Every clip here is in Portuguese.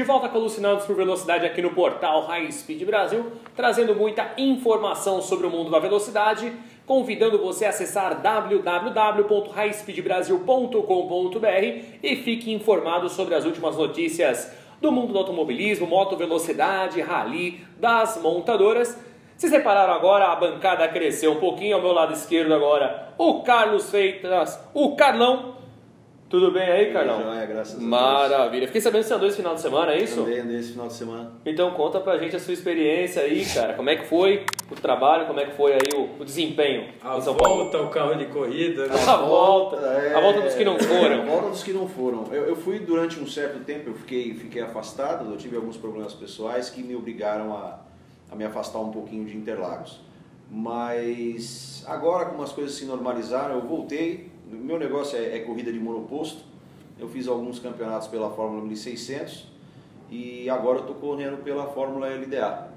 De volta com Alucinados por Velocidade aqui no portal High Speed Brasil, trazendo muita informação sobre o mundo da velocidade, convidando você a acessar www.highspeedbrasil.com.br e fique informado sobre as últimas notícias do mundo do automobilismo, moto velocidade, rally, das montadoras. Vocês repararam agora, a bancada cresceu um pouquinho ao meu lado esquerdo agora. O Carlos Feitas, o Carlão. Tudo bem aí, Carlão? Joia, graças a Deus. Maravilha. Fiquei sabendo que você andou esse final de semana, é isso? Andei, andei esse final de semana. Então conta pra gente a sua experiência aí, cara. Como é que foi o trabalho, como é que foi aí o, o desempenho A em São Paulo? volta ao carro de corrida, né? A volta, É, a volta dos que não A foram. volta dos que não foram. Eu, eu fui durante um certo tempo, eu fiquei, fiquei afastado, eu tive alguns problemas pessoais que me obrigaram a, a me afastar um pouquinho de Interlagos. Mas agora, como as coisas se normalizaram, eu voltei. Meu negócio é, é corrida de monoposto. Eu fiz alguns campeonatos pela Fórmula 1600 e agora eu estou correndo pela Fórmula LDA.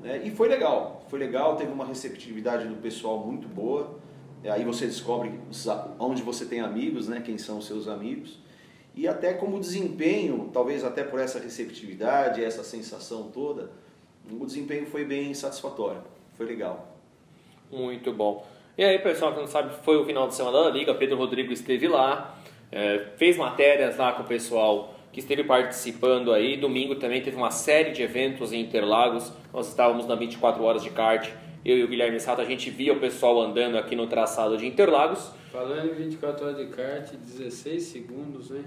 né? E foi legal, foi legal, teve uma receptividade do pessoal muito boa. Aí você descobre onde você tem amigos, né? quem são os seus amigos. E até como desempenho, talvez até por essa receptividade, essa sensação toda, o desempenho foi bem satisfatório, foi legal. Muito bom. E aí, pessoal que não sabe, foi o final de semana da Liga, Pedro Rodrigo esteve lá, é, fez matérias lá com o pessoal que esteve participando aí. Domingo também teve uma série de eventos em Interlagos. Nós estávamos na 24 horas de kart. Eu e o Guilherme Sato, a gente via o pessoal andando aqui no traçado de Interlagos. Falando em 24 horas de kart, 16 segundos, né?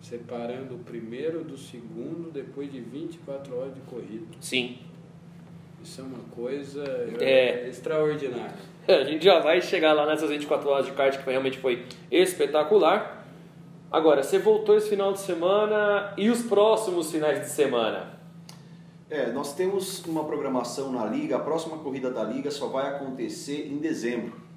Separando o primeiro do segundo depois de 24 horas de corrida. Sim, Isso é uma coisa É. é, a gente já vai chegar lá nessas 24 horas de kart que realmente foi espetacular. Agora, você voltou esse final de semana e os próximos finais de semana? É, nós temos uma programação na Liga, a próxima corrida da Liga só vai acontecer em dezembro.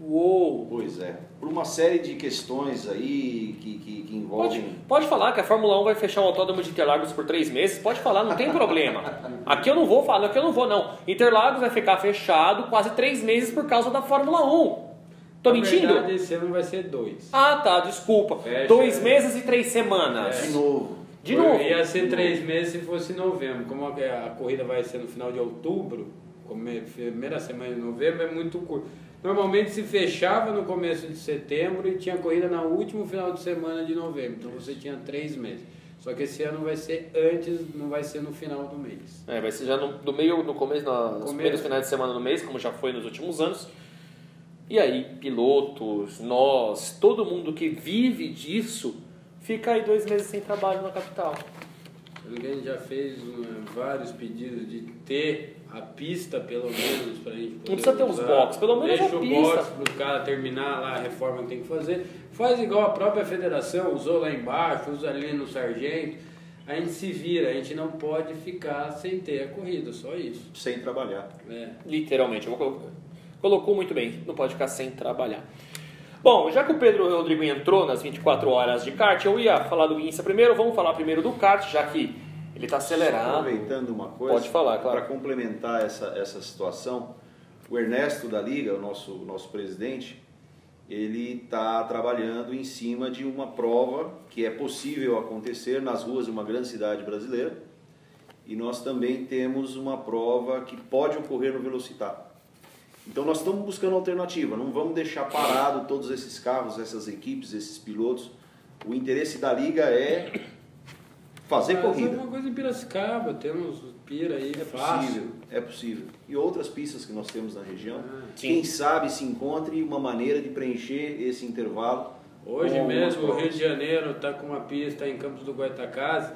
Uou! Pois é, por uma série de questões aí que, que, que Pode, envolvem. pode falar que a Fórmula 1 vai fechar o autódromo de Interlagos por três meses? Pode falar, não tem problema. Aqui eu não vou falar, aqui eu não vou não. Interlagos vai ficar fechado quase três meses por causa da Fórmula 1. Tô Na mentindo? verdade, esse ano vai ser dois. Ah, tá, desculpa. Fecha- Dois meses e três semanas. De novo. De novo. Ia ser três meses se fosse novembro. Como a, a corrida vai ser no final de outubro, primeira semana de novembro, é muito curto. Normalmente se fechava no começo de setembro e tinha corrida no último final de semana de novembro. Então você tinha três meses. Só que esse ano vai ser antes, não vai ser no final do mês. É, vai ser já no, no meio, no começo, na- nos primeiros finais de semana do mês, como já foi nos últimos anos. E aí, pilotos, nós, todo mundo que vive disso, fica aí dois meses sem trabalho na capital. Ninguém já fez uh, vários pedidos de ter a pista, pelo menos, pra gente poder Não precisa ter uns usar. box, pelo menos Deixa a o pista. box pro cara terminar lá a reforma que tem que fazer. Faz igual a própria federação, usou lá embaixo, usa ali no sargento. A gente se vira, a gente não pode ficar sem ter a corrida, só isso. Sem trabalhar. É. Literalmente, eu vou colocar. Colocou muito bem, não pode ficar sem trabalhar. Bom, já que o Pedro Rodrigo entrou nas 24 horas de kart, eu ia falar do INSA primeiro, vamos falar primeiro do kart, já que ele está Só acelerado. aproveitando uma coisa. Pode falar, claro. Para complementar essa, essa situação, o Ernesto da Liga, o nosso, nosso presidente, ele está trabalhando em cima de uma prova que é possível acontecer nas ruas de uma grande cidade brasileira. E nós também temos uma prova que pode ocorrer no Velocitar. Então nós estamos buscando alternativa, não vamos deixar parado todos esses carros, essas equipes, esses pilotos. O interesse da liga é fazer Fazer corrida. alguma coisa em Piracicaba, temos Pira aí, É fácil. possível, é possível. E outras pistas que nós temos na região, Ah, sim. quem sabe se encontre uma maneira de preencher esse intervalo. Hoje mesmo o. Rio de Janeiro está com uma pista em Campos do Goitacazes,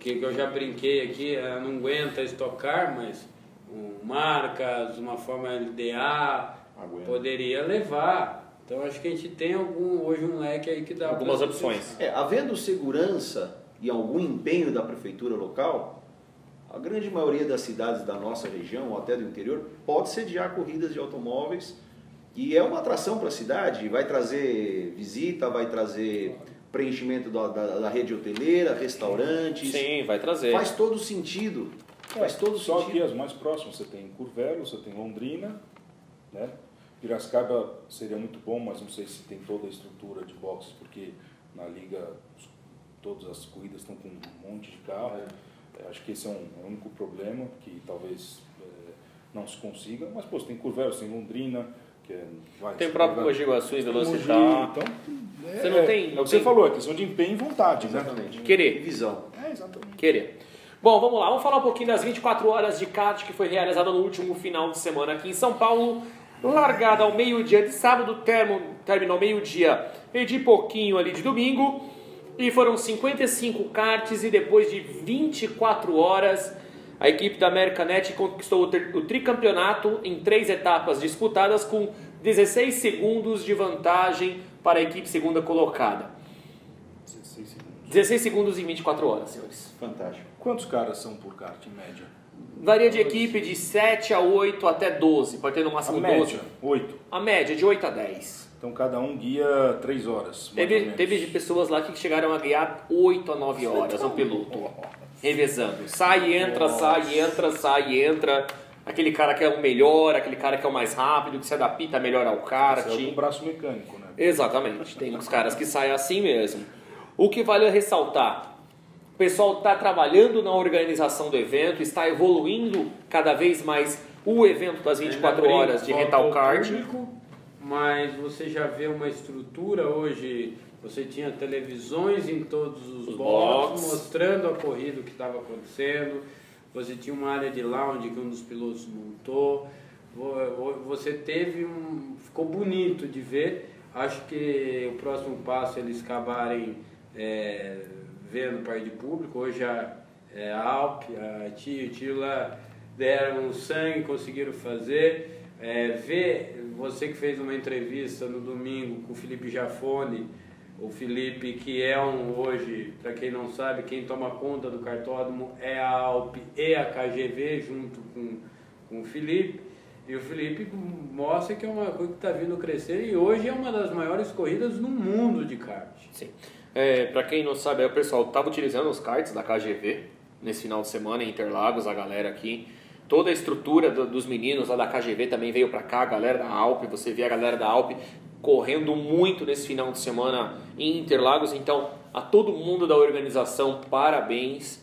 que eu já brinquei aqui, ela não aguenta estocar, mas um marcas, uma forma LDA, Aguenta. poderia levar. Então acho que a gente tem algum, hoje um leque aí que dá Algumas opções. É, havendo segurança e algum empenho da prefeitura local, a grande maioria das cidades da nossa região, ou até do interior, pode sediar corridas de automóveis e é uma atração para a cidade, vai trazer visita, vai trazer preenchimento da, da- da rede hoteleira, restaurantes. Sim, vai trazer. Faz todo sentido. Faz todo Só sentido. que as mais próximas, você tem Curvelo, você tem Londrina, né? Piracicaba seria muito bom, mas não sei se tem toda a estrutura de boxe, porque na liga os todas as corridas estão com um monte de carro. É, acho que esse é um, é único problema que talvez é, não se consiga. Mas, pô, você tem Curvelo, tem Londrina, que é, vai, Tem o você próprio Mogi Guaçu e Velocitar. Então, é, Você não tem- É o que você falou, é questão de empenho e vontade, né? Exatamente. Querer. Visão. É, exatamente. Querer. Bom, vamos lá, vamos falar um pouquinho das 24 horas de kart que foi realizada no último final de semana aqui em São Paulo. Largada ao meio-dia de sábado, termo, terminou meio-dia e de pouquinho ali de domingo. E foram 55 karts e depois de 24 horas, a equipe da Americanet conquistou o, o tricampeonato em três etapas disputadas com 16 segundos de vantagem para a equipe segunda colocada. 16 segundos. 16 segundos em 24 horas, senhores. Fantástico. Quantos caras são por kart, em média? Varia de equipe de 7 a 8 até 12, pode ter no A máximo 12. média, 8. A média de 8 a 10. Então cada um guia 3 horas. Teve, teve de pessoas lá que chegaram a guiar 8 a 9 horas no piloto, revezando. Sai, entra, sai, entra, sai, entra. Aquele cara que é o melhor, aquele cara que é o mais rápido, que se adapta melhor ao kart. Esse é o braço mecânico, né? Exatamente, tem uns caras que saem assim mesmo. O que vale ressaltar, o pessoal está trabalhando na organização do evento, está evoluindo cada vez mais o evento das 24 Ainda horas de rental o kart. público, mas você já vê uma estrutura hoje. Você tinha televisões em todos os, Os boxes mostrando a corrida o que estava acontecendo. Você tinha uma área de lounge que um dos pilotos montou. Vo- vo- Você teve um. Ficou bonito de ver. Acho que o próximo passo é eles acabarem é, vendo parte de público. Hoje a, é, a Alp, a Tio, o Tio lá deram sangue, conseguiram fazer. É, ver você que fez uma entrevista no domingo com o Felipe Jafone, o Felipe que é um hoje, para quem não sabe, quem toma conta do cartódromo é a Alp e a KGV junto com, com o Felipe. E o Felipe mostra que é uma coisa que está vindo crescer e hoje é uma das maiores corridas no mundo de kart. Sim. É, para quem não sabe, aí o pessoal estava utilizando os karts da KGV nesse final de semana em Interlagos, a galera aqui. Toda a estrutura do- dos meninos lá da KGV também veio para cá, a galera da Alp. Você vê a galera da Alp correndo muito nesse final de semana em Interlagos. Então, a todo mundo da organização, parabéns.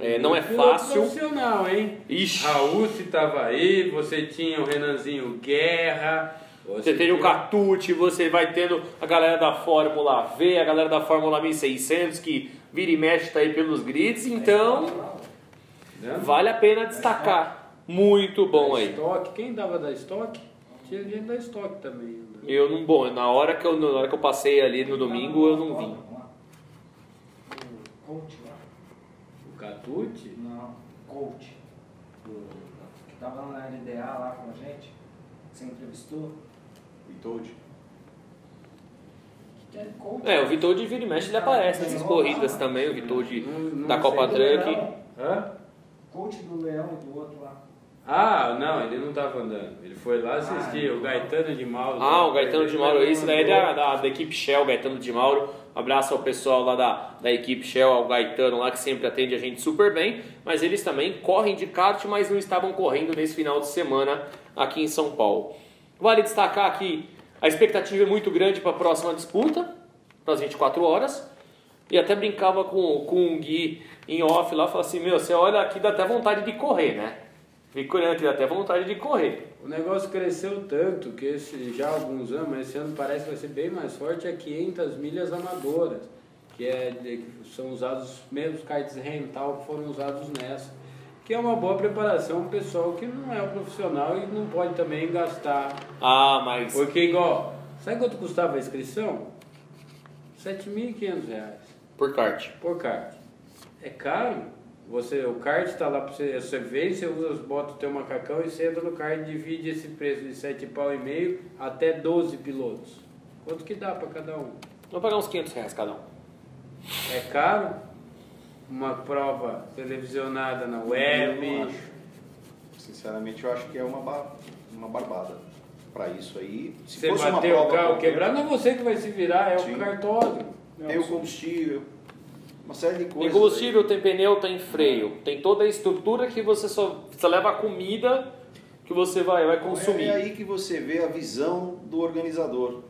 É, não é fácil. profissional, hein? Ixi. Raul estava aí, você tinha o Renanzinho Guerra. Você tem o Catute, você vai tendo a galera da Fórmula V, a galera da Fórmula 1600 que vira e mexe tá aí pelos grids. Então? Vale a pena destacar. Muito bom aí. Estoque. Quem dava da estoque? Tinha gente da estoque também. né? Eu não, bom, na hora que eu, na hora que eu passei ali no domingo, eu não vim. O coach lá. O Catute? Não, coach. Que tava na LDA lá com a gente. Que você entrevistou. Told. Que é. É, o Vitor de vira e mexe, ele aparece nessas corridas também, o Vitor de, Não- não da Copa Truck. Hã? Coach do Leão e do outro lá. Ah, não, ele não estava andando. Ele foi lá assistir. o Gaetano de Mauro. Ah, o Gaetano de Mauro, esse daí é da, da, da equipe Shell, Gaetano de Mauro. Abraço ao pessoal lá da, da equipe Shell, ao Gaetano lá que sempre atende a gente super bem. Mas eles também correm de kart, mas não estavam correndo nesse final de semana aqui em São Paulo. Vale destacar que a expectativa é muito grande para a próxima disputa, para as 24 horas. E até brincava com, com o Gui em off lá, falava assim, meu, você olha aqui dá até vontade de correr, né? Fica olhando aqui, até vontade de correr. O negócio cresceu tanto que esse, já há alguns anos, mas esse ano parece que vai ser bem mais forte, é 500 milhas amadoras, que, é que são usados os mesmos kites rental que foram usados nessa. Que é uma boa preparação pessoal que não é um profissional e não pode também gastar. Ah, mas... Porque igual, sabe quanto custava a inscrição? 7.500 reais Por kart. por kart. É caro. Você, o kart está lá para você, você vem, você usa, bota o teu macacão e você entra no kart e divide esse preço de 7 pau e meio até 12 pilotos. Quanto que dá para cada um? Vou pagar uns 500 reais cada um. É caro? Uma prova televisionada na Eu não web. acho. Sinceramente, eu acho que é uma, ba- uma barbada para isso aí. Se Você fosse uma bater o carro qualquer, quebrar, não é você que vai se virar, é Sim. o cartódromo. Tem o combustível, uma série de Tem coisas. combustível, tem pneu, tem freio. Tem toda a estrutura que você só você leva a comida que você vai, vai aí. consumir. É aí que você vê a visão do organizador.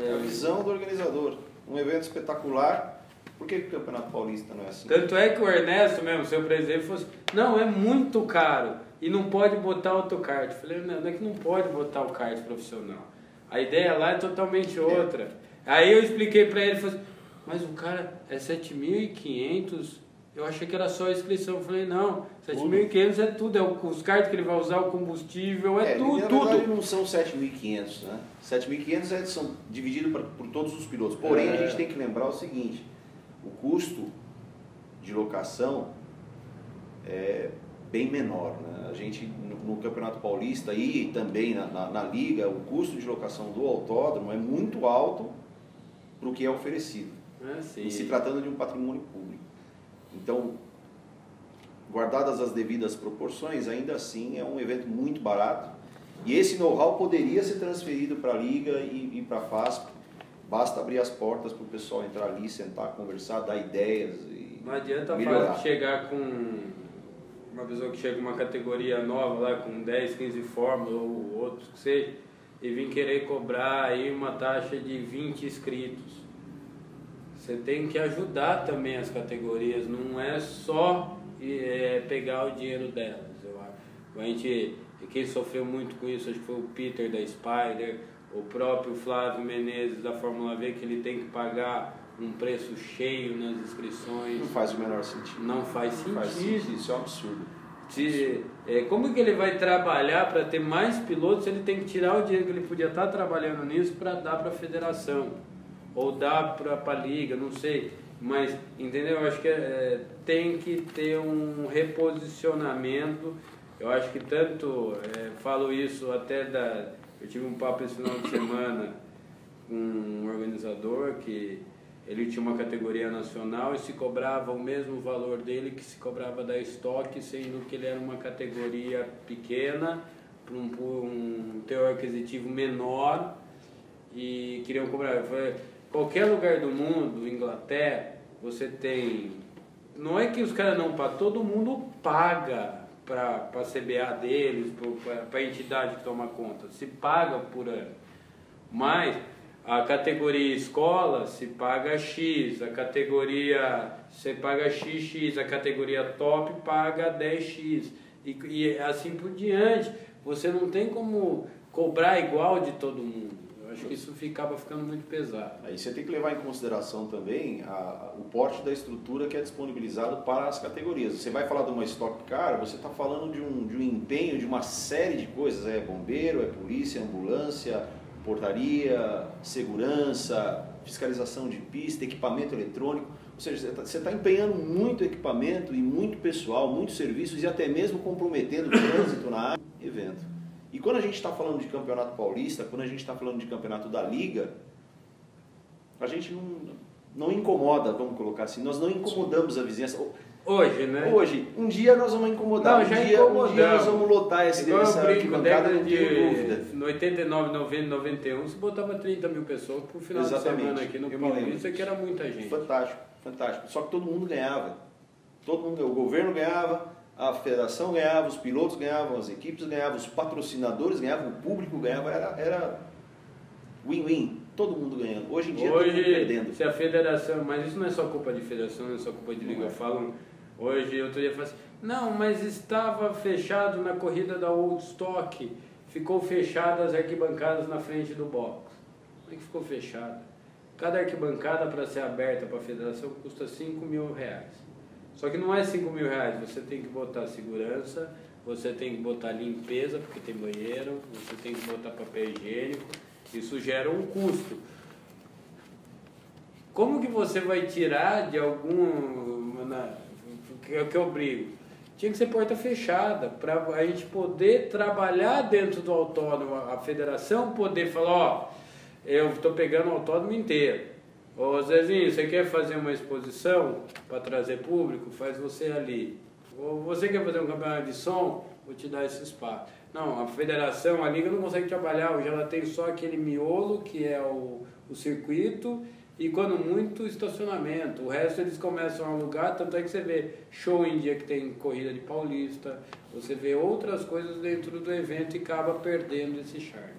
É a visão do organizador. Um evento espetacular, Por que, o Campeonato Paulista não é assim? Tanto é que o Ernesto mesmo, seu presidente, falou assim, não, é muito caro e não pode botar autocart. Eu falei, não, não é que não pode botar o kart profissional. A ideia lá é totalmente outra. Aí eu expliquei para ele, falei assim, mas o cara é 7.500, eu achei que era só a inscrição. Eu falei, não, 7.500 é tudo, é os cards que ele vai usar, o combustível, é, É, tudo, na tudo. verdade não são 7.500, né? 7.500 é, são divididos pra- por todos os pilotos. Porém, a É. gente tem que lembrar o seguinte, o custo de locação é bem menor, né? A gente, no, no Campeonato Paulista e também na, na, na Liga, o custo de locação do autódromo é muito alto para o que é oferecido. É, sim. E se tratando de um patrimônio público. Então, guardadas as devidas proporções, ainda assim é um evento muito barato. E esse know-how poderia ser transferido para a Liga e, e para a FASP. Basta abrir as portas para o pessoal entrar ali, sentar, conversar, dar ideias e Não adianta melhorar. chegar com uma pessoa que chega uma categoria nova lá com 10, 15 fórmulas ou outros que seja e vir querer cobrar aí uma taxa de 20 inscritos. Você tem que ajudar também as categorias, não é só é, pegar o dinheiro delas. Eu acho. A gente, quem sofreu muito com isso, acho que foi o Peter da Spider, o próprio Flávio Menezes da Fórmula V, que ele tem que pagar um preço cheio nas inscrições. não faz o menor sentido. Não faz Não faz sentido. sentido, isso é um absurdo. Se, é, como que ele vai trabalhar para ter mais pilotos se ele tem que tirar o dinheiro que ele podia estar trabalhando nisso para dar para a federação? Ou dar para a liga, não sei. Mas, entendeu? Eu acho que é, tem que ter um reposicionamento. Eu acho que tanto, é, falo isso até da... Eu tive um papo esse final de semana com um organizador que ele tinha uma categoria nacional e se cobrava o mesmo valor dele que se cobrava da estoque, sendo que ele era uma categoria pequena, por um, um teor aquisitivo menor e queriam cobrar. Eu falei, qualquer lugar do mundo, Inglaterra, você tem. Não é que os caras não pagam, todo mundo paga para a CBA deles, para a entidade que toma conta, se paga por ano. Mas a categoria escola se paga X, a categoria você paga XX, a categoria top paga 10X e, e assim por diante. Você não tem como cobrar igual de todo mundo. Acho que isso ficava ficando muito pesado. Aí você tem que levar em consideração também a- a- o porte da estrutura que é disponibilizado para as categorias. Você vai falar de uma Stock Car, você está falando de um, de um empenho de uma série de coisas. É bombeiro, é polícia, ambulância, portaria, segurança, fiscalização de pista, equipamento eletrônico. Ou seja, você está empenhando muito equipamento e muito pessoal, muitos serviços e até mesmo comprometendo o trânsito na área evento. E quando a gente está falando de campeonato paulista, quando a gente está falando de campeonato da liga, a gente não, não incomoda, vamos colocar assim, nós não incomodamos a vizinhança. Hoje, né? Hoje, um dia nós vamos incomodar, Não, um, dia, um dia nós vamos lotar esse, Igual essa arquibancada, não tenho dúvida. de no 89, 90, 91, você botava 30 mil pessoas por final Exatamente. de semana aqui no Paulista, que era muita gente. Fantástico, fantástico. Só que todo mundo ganhava. Todo mundo, o governo ganhava, a federação ganhava, os pilotos ganhavam, as equipes ganhavam, os patrocinadores ganhavam, o público ganhava, era win-win, todo mundo ganhando. Hoje em dia todo mundo Hoje, perdendo. se a federação, mas isso não é só culpa de federação, não é só culpa de liga. Não é. Falam, hoje, outro dia, falo assim, não, mas estava fechado na corrida da Old Stock, ficou fechada as arquibancadas na frente do box. Como é que ficou fechada? Cada arquibancada para ser aberta para a federação custa 5 mil reais. Só que não é 5 mil reais, você tem que botar segurança, você tem que botar limpeza, porque tem banheiro, você tem que botar papel higiênico, isso gera um custo. Como que você vai tirar de algum. Na, que é que eu brigo? Tinha que ser porta fechada, para a gente poder trabalhar dentro do autódromo, a federação poder falar, ó, eu estou pegando o autódromo inteiro. Ô Zezinho, você quer fazer uma exposição para trazer público? Faz você ali. Ou você quer fazer um campeonato de som? Vou te dar esse espaço. Não, a federação, a liga não consegue trabalhar, hoje ela tem só aquele miolo que é o, o circuito e quando muito estacionamento. O resto eles começam a alugar, tanto é que você vê show em dia que tem corrida de paulista, você vê outras coisas dentro do evento e acaba perdendo esse charme.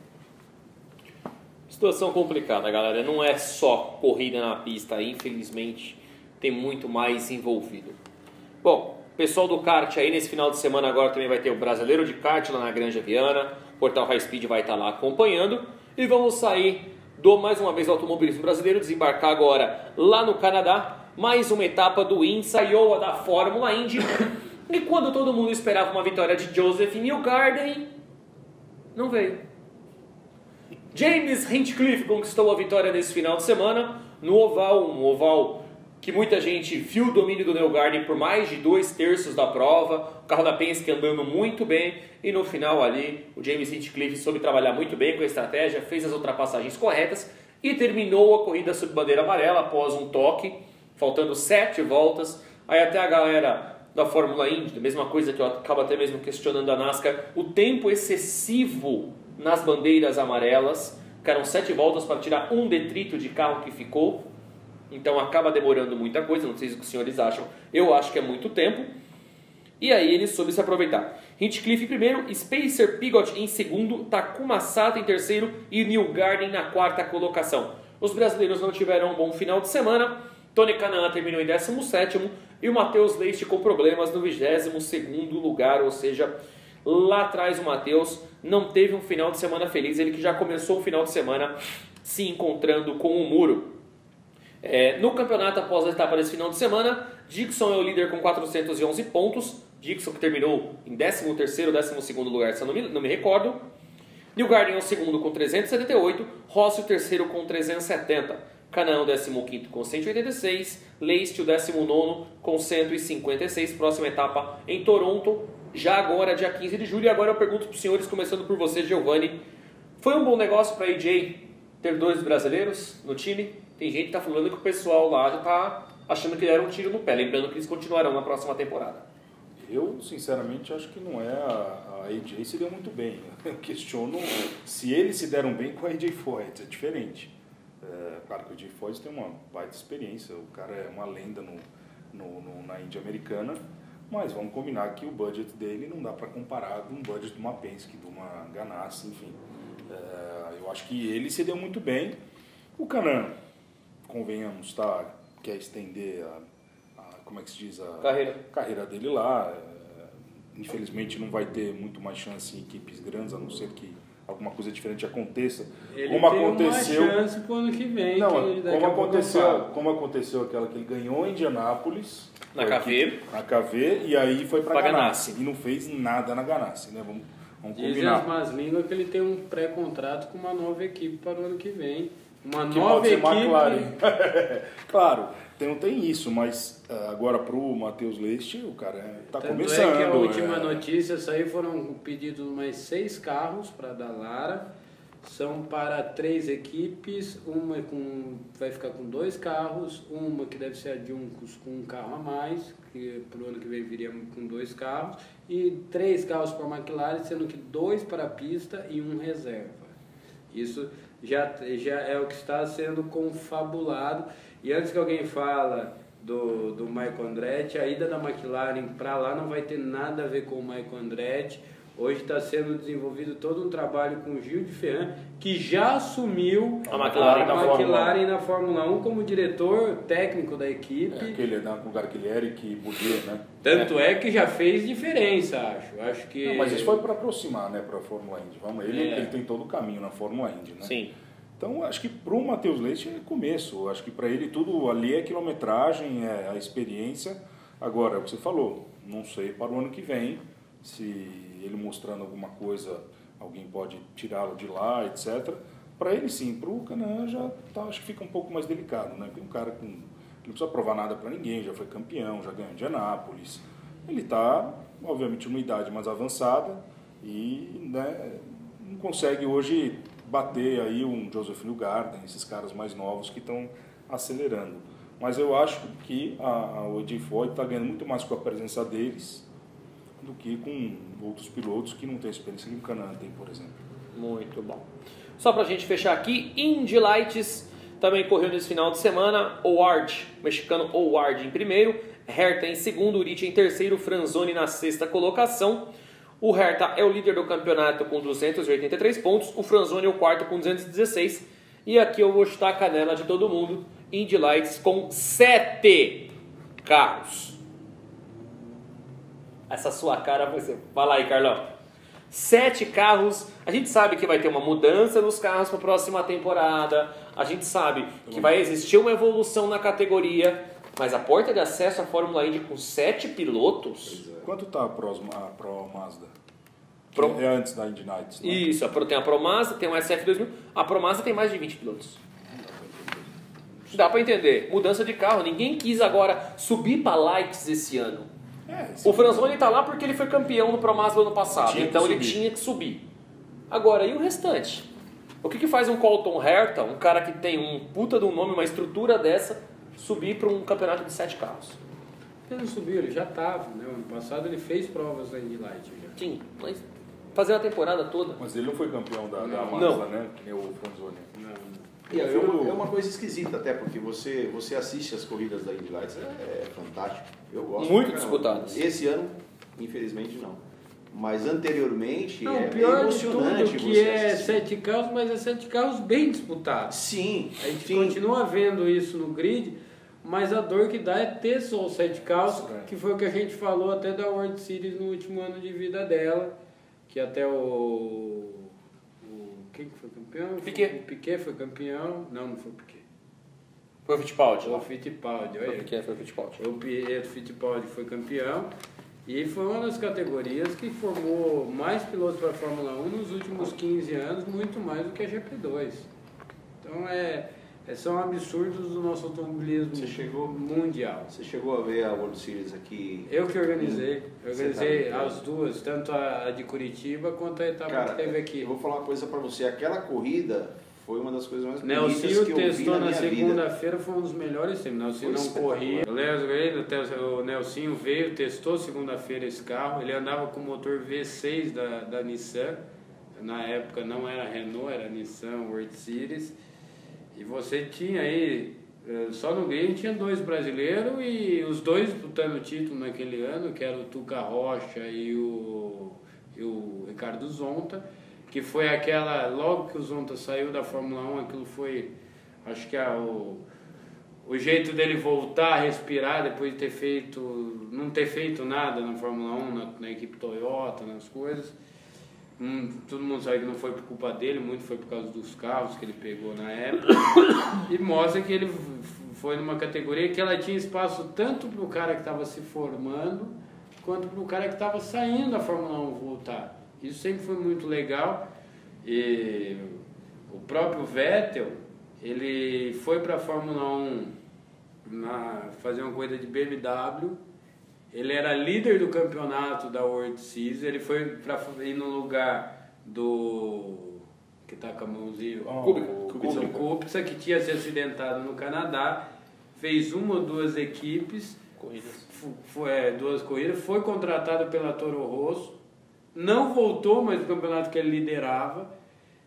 Situação complicada, galera. Não é só corrida na pista, infelizmente. tem muito mais envolvido. Bom, pessoal do kart aí nesse final de semana agora também vai ter o brasileiro de kart lá na Granja Viana. O Portal High Speed vai estar lá acompanhando. E vamos sair do mais uma vez do automobilismo brasileiro, desembarcar agora lá no Canadá. Mais uma etapa do INSA Iowa da Fórmula Indy. E quando todo mundo esperava uma vitória de Joseph Newgarden, não veio. James Hinchcliffe conquistou a vitória nesse final de semana no oval, um oval que muita gente viu o domínio do Newgarden por mais de dois terços da prova, o carro da Penske andando muito bem e no final ali o James Hinchcliffe soube trabalhar muito bem com a estratégia, fez as ultrapassagens corretas e terminou a corrida sob bandeira amarela após um toque, faltando sete voltas. Aí até a galera da Fórmula Indy, mesma coisa que eu acabo até mesmo questionando a NASCAR, o tempo excessivo nas bandeiras amarelas, eram sete voltas para tirar um detrito de carro que ficou, então acaba demorando muita coisa, não sei que os senhores acham, eu acho que é muito tempo, e aí ele soube se aproveitar. Hinchcliffe em primeiro, Spacer Pigot em segundo, Takuma Sato em terceiro e Neil Garden na quarta colocação. Os brasileiros não tiveram um bom final de semana, Tony Canaan terminou em 17 e o Matheus Leite com problemas no 22 lugar, ou seja, lá atrás o Matheus não teve um final de semana feliz, ele que já começou o final de semana se encontrando com o muro. É, no campeonato, após a etapa desse final de semana, Dixon é o líder com 411 pontos, Dixon que terminou em 13º, 12º lugar, se eu não me, não me recordo. New Garden é o segundo com 378, Rossi o terceiro com 370. Canaã, 15 com 186, Leiste, o 19 com 156, próxima etapa em Toronto, já agora, dia 15 de julho. E agora eu pergunto para os senhores, começando por você, Giovanni, foi um bom negócio para a AJ ter dois brasileiros no time? Tem gente que está falando que o pessoal lá já está achando que deram um tiro no pé, lembrando que eles continuarão na próxima temporada. Eu, sinceramente, acho que não é. A, a AJ se deu muito bem. Eu questiono se eles se deram bem com a AJ Foyt, é diferente. É, claro que o Jay Foyt tem uma baita experiência, o cara é uma lenda no, no, no, na Índia Americana, mas vamos combinar que o budget dele não dá para comparar com o budget de uma Penske, de uma Ganassi, enfim. É, eu acho que ele se deu muito bem. O Canan, convenhamos, tá, quer estender a, a, como é que se diz, a carreira, carreira dele lá. É, infelizmente não vai ter muito mais chance em equipes grandes, a não ser que alguma coisa diferente aconteça. Ele como tem aconteceu. uma chance pro ano que vem. Não, que como aconteceu, como aconteceu aquela que ele ganhou em Indianápolis. Na KV. Na KV, e aí foi para Ganassi. Ganassi. E não fez nada na Ganassi, né? Vamos, vamos Dizem combinar. as más línguas que ele tem um pré-contrato com uma nova equipe para o ano que vem. Uma Que nova equipe. McLaren. claro, tem, não tem isso, mas ah, agora pro Matheus Leite, o cara está Tanto começando. é que a última é. notícia saiu foram pedidos mais seis carros para da Lara. São para três equipes, uma com, vai ficar com dois carros, uma que deve ser a Juncos com um carro a mais, que para o ano que vem viria com dois carros, e três carros para a McLaren, sendo que dois para a pista e um reserva. Isso já, já é o que está sendo confabulado. E antes que alguém fala do, do Michael Andretti, a ida da McLaren para lá não vai ter nada a ver com o Michael Andretti. Hoje está sendo desenvolvido todo um trabalho com o Gil de Ferran, que já assumiu A McLaren a na Fórmula McLaren na Fórmula 1 como diretor técnico da equipe. É, aquele né, com o lugar que e Boudier, né? Tanto é que já fez diferença, acho. Acho que. Não, mas isso foi para aproximar, né, para a Fórmula Indy. Vamos, ele, É. ele tem todo o caminho na Fórmula Indy, né? Sim. Então, acho que para o Matheus Leite é começo. Acho que para ele tudo ali é quilometragem, é a experiência. Agora, é o que você falou, não sei para o ano que vem se ele mostrando alguma coisa, alguém pode tirá-lo de lá, etc. Para ele sim, para o Canaã já tá, acho que fica um pouco mais delicado, né? Porque um cara com. Não precisa provar nada para ninguém, já foi campeão, já ganhou de Anápolis. Ele está, obviamente, numa idade mais avançada e né, não consegue hoje bater aí um Joseph Newgarden, esses caras mais novos que estão acelerando. Mas eu acho que a, a OJ Foyt está ganhando muito mais com a presença deles do que com outros pilotos que não têm experiência que o Canadá tem, por exemplo. Muito bom. Só pra gente fechar aqui, Indy Lights também correu nesse final de semana. Howard, mexicano Howard em primeiro, Herta em segundo, Uric em terceiro, Franzoni na sexta colocação. O Herta é o líder do campeonato com 283 pontos, o Franzoni é o quarto com 216. E aqui eu vou chutar a canela de todo mundo, Indy Lights com 7 carros. Essa sua cara, você. Fala aí, Carlão. Sete carros. A gente sabe que vai ter uma mudança nos carros para a próxima temporada. A gente sabe que vai existir uma evolução na categoria. Mas a porta de acesso à Fórmula Indy com sete pilotos. Quanto tá a Pro, a Pro Mazda? Pro- É antes da Indy Nights, né? Isso, a Pro- tem a ProMazda, tem o SF2000. A ProMazda tem mais de 20 pilotos. Dá pra entender. Mudança de carro. Ninguém quis agora subir pra Lights esse ano. É, O Franzoni tá lá porque ele foi campeão no ProMazda ano passado. Tinha então ele tinha que subir. Agora, e o restante? O que, que faz um Colton Herta, um cara que tem um puta de um nome, uma estrutura dessa, subir pra um campeonato de sete carros? Ele não subiu, ele já estava, né? Ano passado ele fez provas da Indy Light já. Sim, mas fazer a temporada toda. Mas ele não foi campeão da, da. Mazda, né? Que nem o Franzoni. E é, Eu uma, é uma coisa esquisita até, porque você, você assiste as corridas da Indy Lights, é, é fantástico. Eu gosto. Muito disputadas. Esse ano, infelizmente, não. Mas anteriormente Não, é, o pior é de emocionante tudo que você é assistir. sete carros, mas é sete carros bem disputados. Sim, A gente sim. continua vendo isso no grid, mas a dor que dá é ter só os sete carros, é. que foi o que a gente falou até da World Series no último ano de vida dela, que até o... o quem que foi campeão? Piquet. O Piquet foi campeão. Não, não foi o Piquet. Foi o Fittipaldi. Foi o Fittipaldi, olha Foi o. Piquet, foi o Fittipaldi. O Pietro Fittipaldi foi campeão e foi uma das categorias que formou mais pilotos para a Fórmula 1 nos últimos 15 anos, muito mais do que a GP2. Então é- são absurdos do nosso automobilismo Você chegou- mundial. Você chegou a ver a World Series aqui? Eu que organizei, eu Você organizei tá- as duas, tanto a, de Curitiba quanto a etapa Cara, que teve aqui. eu vou falar uma coisa pra você. Aquela corrida foi uma das coisas mais bonitas Nelsinho que eu vi testou na na, vida. segunda-feira, foi um dos melhores tempos. Nelsinho não corria. O Léo o Nelsinho veio, testou segunda-feira esse carro. Ele andava com o motor V6 da, da Nissan. Na época não era Renault, era Nissan World Series. E você tinha aí, eh, só no grid tinha dois brasileiros e os dois disputando o título naquele ano, que era o Tuca Rocha e o, e o Ricardo Zonta, que foi aquela, logo que o Zonta saiu da Fórmula 1, aquilo foi, acho que a, o, o jeito dele voltar a respirar depois de ter feito, não ter feito nada na Fórmula 1, na, na equipe Toyota, nas coisas. Hum, todo mundo sabe que não foi por culpa dele, muito foi por causa dos carros que ele pegou na época. e mostra que ele foi numa categoria que ela tinha espaço tanto para o cara que estava se formando, quanto para o cara que estava saindo da Fórmula 1 voltar. Isso sempre foi muito legal. E o próprio Vettel, ele foi para a Fórmula 1 na, fazer uma corrida de BMW. Ele era líder do campeonato da World Series. Ele foi para ir no lugar do. que tá com a mãozinha. Kubica. o Kubica. Que tinha se acidentado no Canadá. Fez uma ou duas equipes. Corridas. Foi, é, duas corridas. Foi contratado pela Toro Rosso. Não voltou mais no campeonato que ele liderava.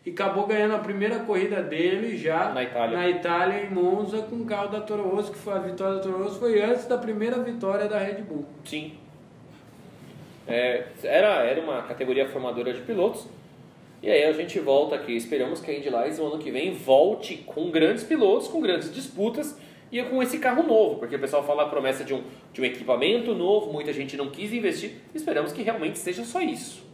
E acabou ganhando a primeira corrida dele já Na Itália. na Itália, em Monza, com o carro da Toro Rosso, que foi a vitória da Toro Rosso foi antes da primeira vitória da Red Bull. Sim. É, era, era uma categoria formadora de pilotos. E aí a gente volta aqui. Esperamos que a Indy Lights no ano que vem volte com grandes pilotos, com grandes disputas e com esse carro novo. Porque o pessoal fala a promessa de um, de um equipamento novo, muita gente não quis investir. Esperamos que realmente seja só isso.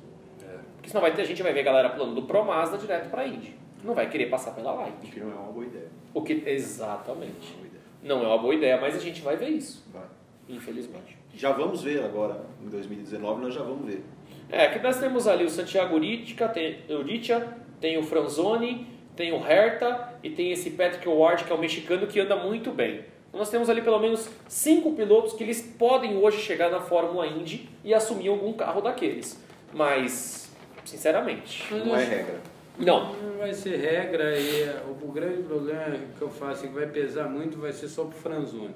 Senão vai ter, a gente vai ver a galera pulando do Pro Mazda direto para a Indy. Não vai querer passar pela Light. Que não é uma boa ideia. O que, exatamente. Não é uma boa ideia, mas a gente vai ver isso. Vai. Infelizmente. Já vamos ver agora, em 2019 nós já vamos ver. É, que nós temos ali o Santiago Uritica, tem, Uritia, tem o Franzoni, tem o Herta e tem esse Patrick Ward, que é o mexicano, que anda muito bem. Então nós temos ali pelo menos cinco pilotos que eles podem hoje chegar na Fórmula Indy e assumir algum carro daqueles. Mas, sinceramente, Não é regra. não. Não vai ser regra e o, grande problema que eu faço é que vai pesar muito vai ser só pro Franzoni.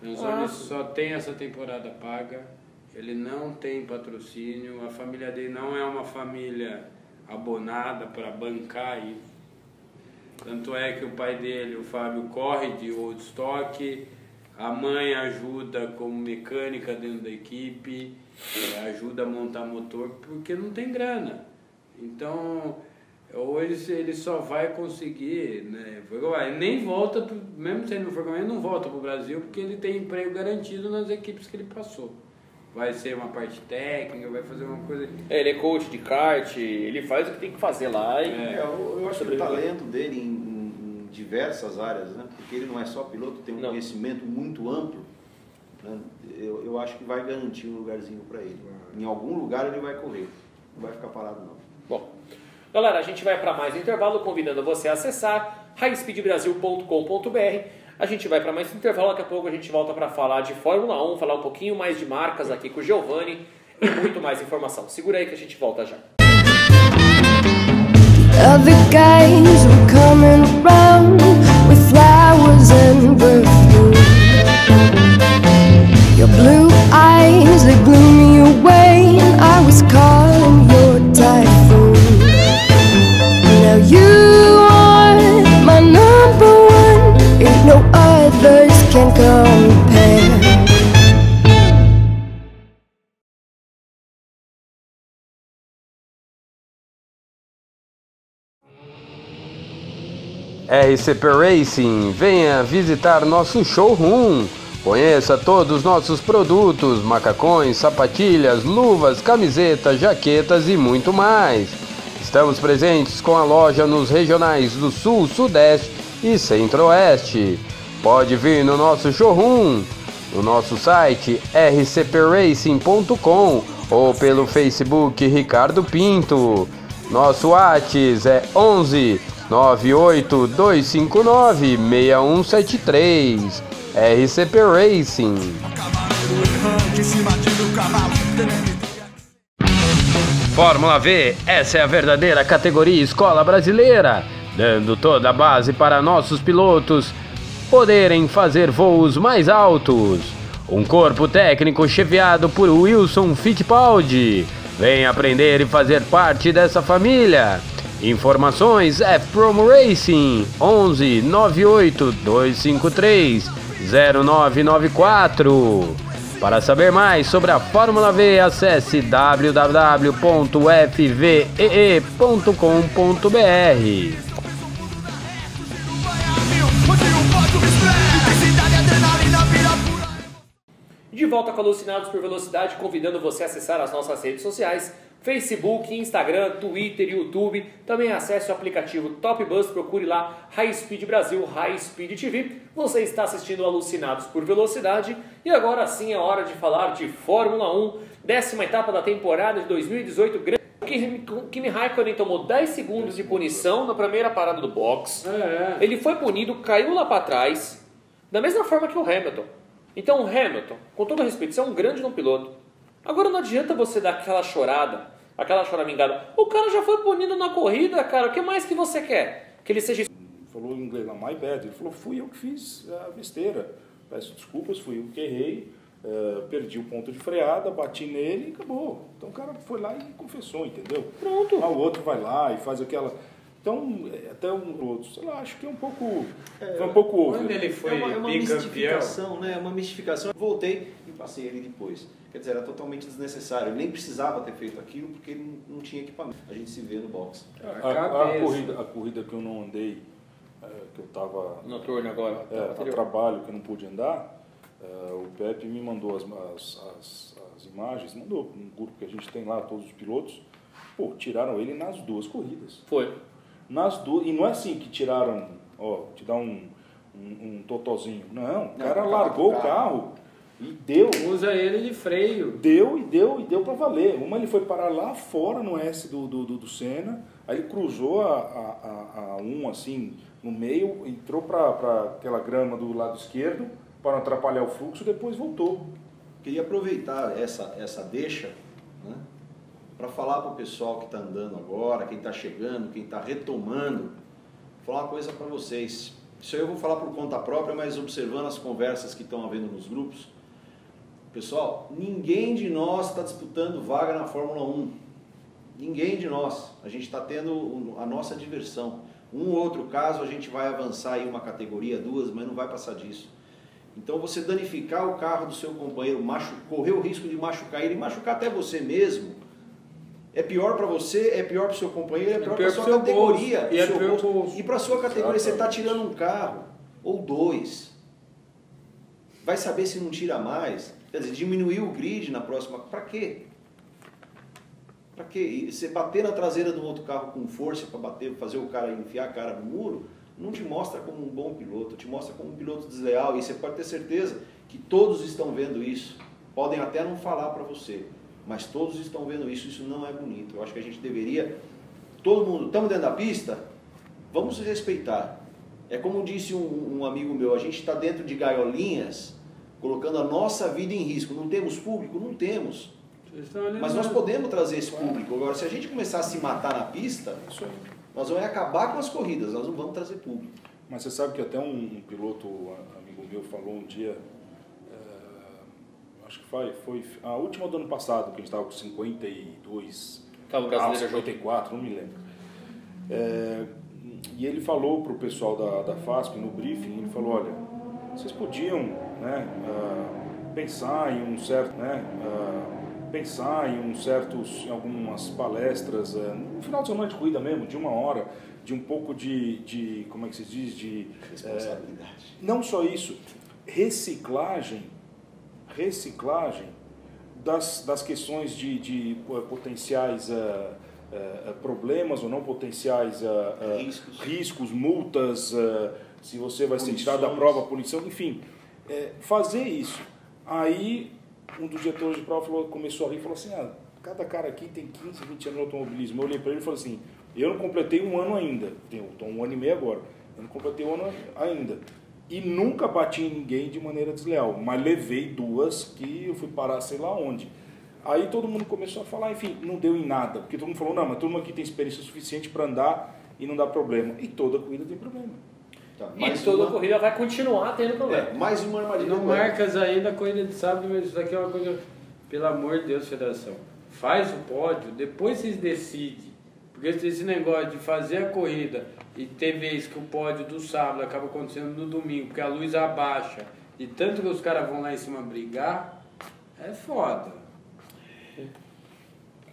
Franzoni Ah. só tem essa temporada paga, ele não tem patrocínio, a família dele não é uma família abonada para bancar isso. Tanto é que o pai dele, o Fábio, corre de old stock, a mãe ajuda como mecânica dentro da equipe, eh, ajuda a montar motor, porque não tem grana. Então, Hoje ele só vai conseguir, né? Ele nem volta, pro, mesmo se ele não for ele não volta para o Brasil porque ele tem emprego garantido nas equipes que ele passou. Vai ser uma parte técnica, vai fazer uma coisa. É, ele é coach de kart, ele faz o que tem que fazer lá e. É, eu, eu acho que o talento dele em, em, em, diversas áreas, né? Ele não é só piloto, tem um não. conhecimento muito amplo. Né? Eu, eu acho que vai garantir um lugarzinho para ele. Em algum lugar ele vai correr, não vai ficar parado não. Bom. Galera, a gente vai para mais um intervalo, convidando você a acessar highspeedbrasil.com.br. A gente vai para mais um intervalo, daqui a pouco a gente volta para falar de Fórmula 1, falar um pouquinho mais de marcas aqui com o Giovanni e muito mais informação. Segura aí que a gente volta já. Other guys were coming eyes, they blew me away, I was your typhoon. Now you are my number one, no others can compare. RCP Racing, venha visitar nosso showroom. Conheça todos os nossos produtos, macacões, sapatilhas, luvas, camisetas, jaquetas e muito mais. Estamos presentes com a loja nos regionais do Sul, Sudeste e Centro-Oeste. Pode vir no nosso showroom, no nosso site rcpracing.com ou pelo Facebook Ricardo Pinto. Nosso WhatsApp é 11 98 259 6173. RCP Racing. Fórmula V, essa é a verdadeira categoria escola brasileira, dando toda a base para nossos pilotos poderem fazer voos mais altos. Um corpo técnico chefiado por Wilson Fittipaldi. Vem aprender e fazer parte dessa família. Informações é Promo Racing 11 98 253 0994. Para saber mais sobre a Fórmula V, acesse www.fvee.com.br. De volta com Alucinados por Velocidade, convidando você a acessar as nossas redes sociais Facebook, Instagram, Twitter, YouTube. Também acesse o aplicativo Top Bus, procure lá High Speed Brasil, High Speed TV. Você está assistindo Alucinados por Velocidade e agora sim é hora de falar de Fórmula 1, décima etapa da temporada de 2018. Kimi Raikkonen tomou 10 segundos de punição na primeira parada do box. É, é. Ele foi punido, caiu lá para trás, da mesma forma que o Hamilton. Então, o Hamilton, com todo respeito, você é um grande no piloto. Agora não adianta você dar aquela chorada aquela choramingada. O cara já foi punido na corrida, cara. O que mais que você quer? Que ele seja. Falou em inglês, na my bad. Ele falou, fui eu que fiz a besteira. Peço desculpas, fui eu que errei. Uh, perdi o ponto de freada, bati nele e acabou. Então o cara foi lá e confessou, entendeu? Pronto. Ah, o outro vai lá e faz aquela. Então, é, até um outro, sei lá, acho que é um pouco. É, foi um pouco over. Quando ele foi é uma, é uma mistificação, né? É uma mistificação. Voltei e passei ele depois. Quer dizer, era totalmente desnecessário. Ele nem precisava ter feito aquilo porque ele não, tinha equipamento. A gente se vê no box. A, a, a corrida, a corrida que eu não andei, é, que eu estava. Noturno agora. É, a trabalho que eu não pude andar, é, o Pepe me mandou as, as, as, as imagens, mandou um grupo que a gente tem lá, todos os pilotos. Pô, tiraram ele nas duas corridas. Foi. Nas duas. E não é assim que tiraram, ó, te dá um, um, um totozinho. Não, o cara não, largou o carro e deu. Usa ele de freio. Deu e deu e deu para valer. Uma ele foi parar lá fora no S do, do, do, do Senna, aí ele cruzou a, a, a, a um assim no meio, entrou para aquela grama do lado esquerdo para não atrapalhar o fluxo, depois voltou. Queria aproveitar essa, essa deixa né, para falar para o pessoal que está andando agora, quem está chegando, quem está retomando, falar uma coisa para vocês. Isso aí eu vou falar por conta própria, mas observando as conversas que estão havendo nos grupos, Pessoal, ninguém de nós está disputando vaga na Fórmula 1. Ninguém de nós. A gente está tendo a nossa diversão. Um ou outro caso a gente vai avançar em uma categoria, duas, mas não vai passar disso. Então você danificar o carro do seu companheiro, machu correr o risco de machucar ele, machucar até você mesmo, É pior para você, é pior para o seu companheiro, é pior para pior sua categoria. bolso, e é bolso. bolso. E para sua categoria, você está tirando um carro ou dois. Vai saber se não tira mais. Quer dizer, diminuir o grid na próxima. Para quê? Para quê? E você bater na traseira do outro carro com força para bater, fazer o cara enfiar a cara no muro, não te mostra como um bom piloto, te mostra como um piloto desleal. E você pode ter certeza que todos estão vendo isso. Podem até não falar para você, mas todos estão vendo isso. Isso não é bonito. Eu acho que a gente deveria. Todo mundo, estamos dentro da pista? Vamos respeitar. É como disse um, um amigo meu, a gente está dentro de gaiolinhas, colocando a nossa vida em risco. Não temos público? Não temos. Mas nós podemos trazer esse público. Agora, se a gente começar a se matar na pista, nós vamos acabar com as corridas, nós não vamos trazer público. Mas você sabe que até um, um piloto, amigo meu, falou um dia, é, acho que foi, foi a última do ano passado, que a gente estava com 52 Tava o ah, brasileiro junto. 54, não me lembro. É, e ele falou para o pessoal da, da FASP no briefing, ele falou, olha, vocês podiam né, ah, pensar em um certo, né, ah, pensar em um certos, em algumas palestras, ah, no final de semana de corrida mesmo, de uma hora, de um pouco de, de como é que se diz, de Responsabilidade. não só isso, reciclagem, reciclagem das, das questões de, de pô, potenciais problemas ou não potenciais Riscos. riscos, multas, se você vai ser tirado da Punições. prova, punição, enfim, é, fazer isso. Aí um dos diretores de prova falou, começou a rir e falou assim, ah, cada cara aqui tem 15, 20 anos de automobilismo. Eu olhei para ele e falei assim, eu não completei um ano ainda, estou um ano e meio agora, eu não completei um ano ainda. E nunca bati em ninguém de maneira desleal, mas levei duas que eu fui parar sei lá onde. Aí todo mundo começou a falar, enfim, não deu em nada, porque todo mundo falou, não, mas todo mundo aqui tem experiência suficiente para andar e não dá problema. E toda corrida tem problema. Tá, E toda uma- corrida vai continuar tendo problema. É, mais uma armadilha. Não marcas ainda a corrida de sábado, mas isso aqui é uma coisa. Pelo amor de Deus, federação. Faz o pódio, depois vocês decidem. Porque esse negócio de fazer a corrida e ter vez que o pódio do sábado acaba acontecendo no domingo, porque a luz abaixa, e tanto que os caras vão lá em cima brigar, é foda.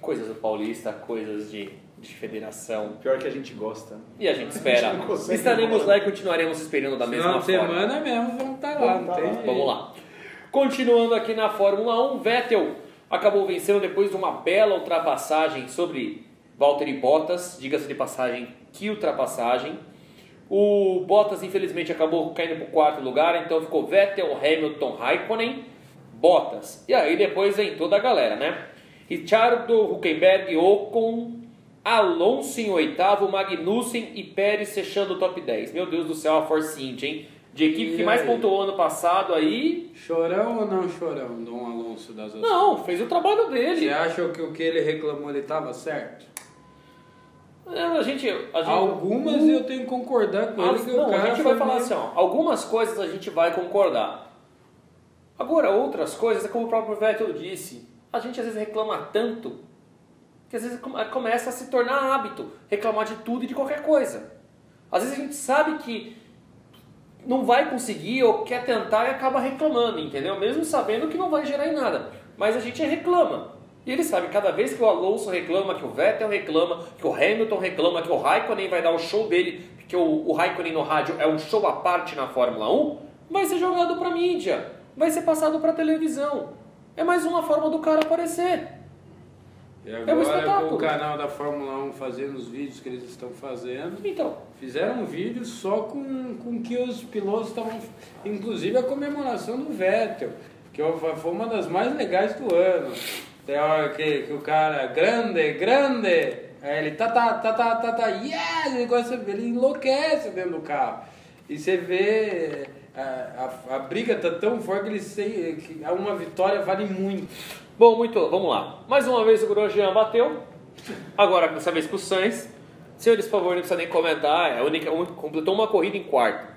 Coisas do Paulista, coisas de, de federação. Pior que a gente gosta. E a gente espera. A gente Estaremos lá e continuaremos esperando da mesma de forma. semana mesmo vão estar lá, Vamos não tá tem lá. Vamos lá. Continuando aqui na Fórmula 1, Vettel acabou vencendo depois de uma bela ultrapassagem sobre Valtteri Bottas, diga-se de passagem, que ultrapassagem. O Bottas infelizmente acabou caindo para o quarto lugar, então ficou Vettel, Hamilton, Raikkonen, Bottas. E aí depois vem toda a galera, né? Richardo, Huckenberg, Ocon, Alonso em oitavo, Magnussen e Pérez fechando o top 10. Meu Deus do céu, a Force India, hein? De equipe que E mais aí? pontuou ano passado aí, Chorão ou não chorão, Dom Alonso das Açores? não, fez o trabalho Você dele. acha que o que ele reclamou ele estava certo? É, A gente, a gente Algumas eu tenho que concordar com ele que não, o cara a gente vai falar meio- assim, ó, algumas coisas a gente vai concordar. Agora, outras coisas, é como o próprio Vettel disse, a gente às vezes reclama tanto que às vezes come- começa a se tornar hábito reclamar de tudo e de qualquer coisa. Às vezes a gente sabe que não vai conseguir ou quer tentar e acaba reclamando, entendeu? Mesmo sabendo que não vai gerar em nada. Mas a gente reclama. E ele sabe, cada vez que o Alonso reclama, que o Vettel reclama, que o Hamilton reclama, que o Raikkonen vai dar o show dele, que o, o Raikkonen no rádio é um show à parte na Fórmula 1, vai ser jogado pra mídia, vai ser passado pra televisão. É mais uma forma do cara aparecer. E É agora com espetáculo. o canal da Fórmula 1 fazendo os vídeos que eles estão fazendo, Então, fizeram um vídeo só com, com que os pilotos estavam. Inclusive a comemoração do Vettel, que foi uma das mais legais do ano. Tem a hora que, que o cara, grande, grande, aí ele tá, tá, tá, tá, tá, tá, yes! Ele, gosta, ele enlouquece dentro do carro. E você vê. A, a, a briga tá tão forte que ele sei que uma vitória vale muito. Bom, muito, vamos lá. Mais uma vez o Grosjean bateu. Agora, dessa vez com o Sainz. Senhores, por favor, não precisa nem comentar. É a única, completou uma corrida em quarto.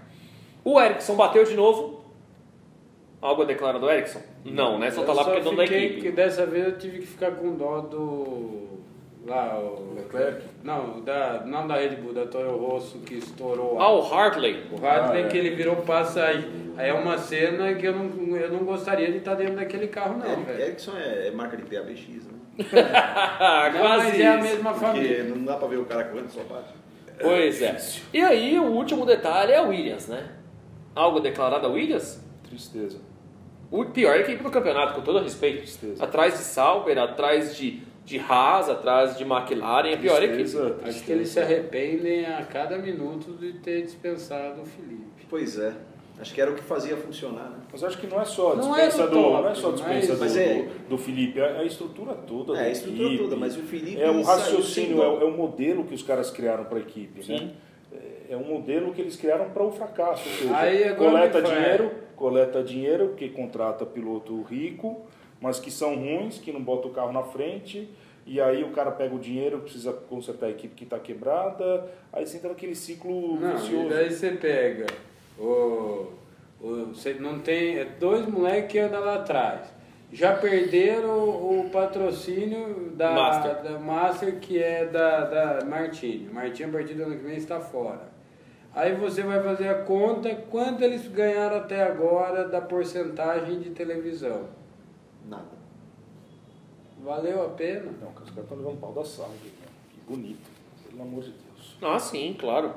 O Ericsson bateu de novo. Algo a declarar do Ericsson? Não, né? Só tá Eu lá porque é dono da equipe. Que dessa vez eu tive que ficar com dó do. Lá, o. Leclerc? Não, da, não da Red Bull, da Toro Rosso que estourou. Ah, o Hartley. O Hartley Ah, é. que ele virou passa aí. Aí é uma cena que eu não, eu não gostaria de estar dentro daquele carro, não, velho. Ericsson é, é marca de PABX, né? Não, Quase mas é a isso. mesma Porque família. não dá pra ver o cara correndo, só bate. Pois é. E aí, o último detalhe é a Williams, né? Algo declarado a Williams? Tristeza. O pior equipe do campeonato, com todo respeito. Tristeza. Atrás de Sauber, atrás de, de Haas, atrás de McLaren, é a pior equipe. Tristeza, Acho que eles se arrependem a cada minuto de ter dispensado o Felipe. Pois é. Acho que era o que fazia funcionar, né? Mas acho que não é só a Não é dispensa do do, top, não é só a dispensa mas- do, é- do, Felipe, é a estrutura toda. É, da a estrutura equipe. toda, mas o Felipe É o raciocínio, é, é o modelo que os caras criaram para a equipe, né? É- É um modelo que eles criaram para o fracasso. Ou seja, Aí coleta dinheiro, coleta dinheiro, que contrata piloto rico, mas que são ruins, que não bota o carro na frente. E aí o cara pega o dinheiro, precisa consertar a equipe que está quebrada. Aí você entra naquele ciclo Não, vicioso. e daí você pega o, o você não tem é dois moleques que andam lá atrás. Já perderam o, o patrocínio da Master. da Master que é da, da Martini. Martini a partir do ano que vem está fora. Aí você vai fazer a conta quanto eles ganharam até agora da porcentagem de televisão. Nada. Valeu a pena? Não, os caras estão levando pau da sala. né? Que bonito. Pelo amor de Deus. Ah, sim, claro.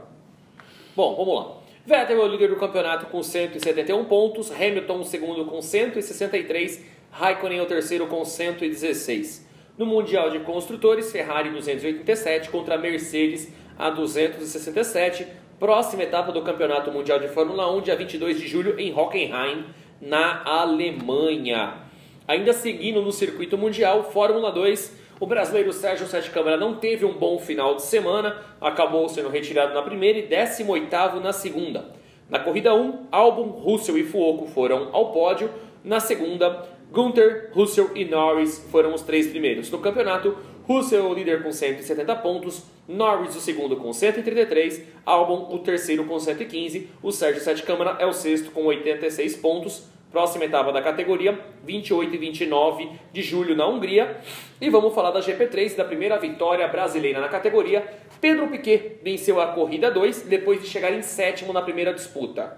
Bom, vamos lá. Vettel é o líder do campeonato com 171 pontos, Hamilton o segundo com 163, Raikkonen é o terceiro com 116. No Mundial de Construtores, Ferrari 287 contra Mercedes a 267. Próxima etapa do Campeonato Mundial de Fórmula 1, dia 22 de julho em Hockenheim, na Alemanha. Ainda seguindo no circuito mundial, Fórmula 2, o brasileiro Sérgio Sete Câmara não teve um bom final de semana, acabou sendo retirado na primeira e 18º na segunda. Na corrida 1, Albon, Russell e Fuoco foram ao pódio. Na segunda, Gunther, Russell e Norris foram os três primeiros. No campeonato, Russell é o líder com 170 pontos, Norris o segundo com 133, Albon o terceiro com 115, o Sérgio Sete Câmara é o sexto com 86 pontos. Próxima etapa da categoria, 28 e 29 de julho na Hungria. E vamos falar da GP3, da primeira vitória brasileira na categoria. Pedro Piquet venceu a corrida 2 depois de chegar em sétimo na primeira disputa.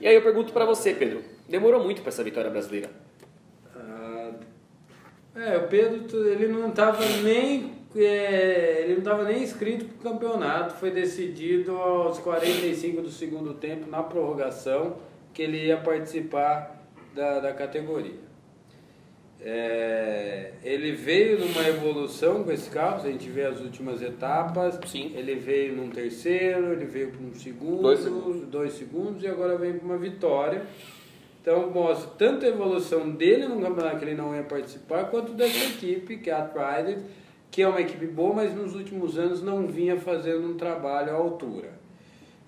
E aí eu pergunto pra você, Pedro, demorou muito pra essa vitória brasileira? Ah, É, o Pedro, ele não estava nem, é, ele não estava nem inscrito para o campeonato. Foi decidido aos 45 do segundo tempo, na prorrogação, que ele ia participar da, da categoria. É, ele veio numa evolução com esse carro, se a gente vê as últimas etapas. Sim. Ele veio num terceiro, ele veio para um segundo, Dois segundos. dois segundos e agora vem para uma vitória. Então mostra tanto a evolução dele no campeonato que ele não ia participar, quanto dessa equipe, que é a Trident, que é uma equipe boa, mas nos últimos anos não vinha fazendo um trabalho à altura.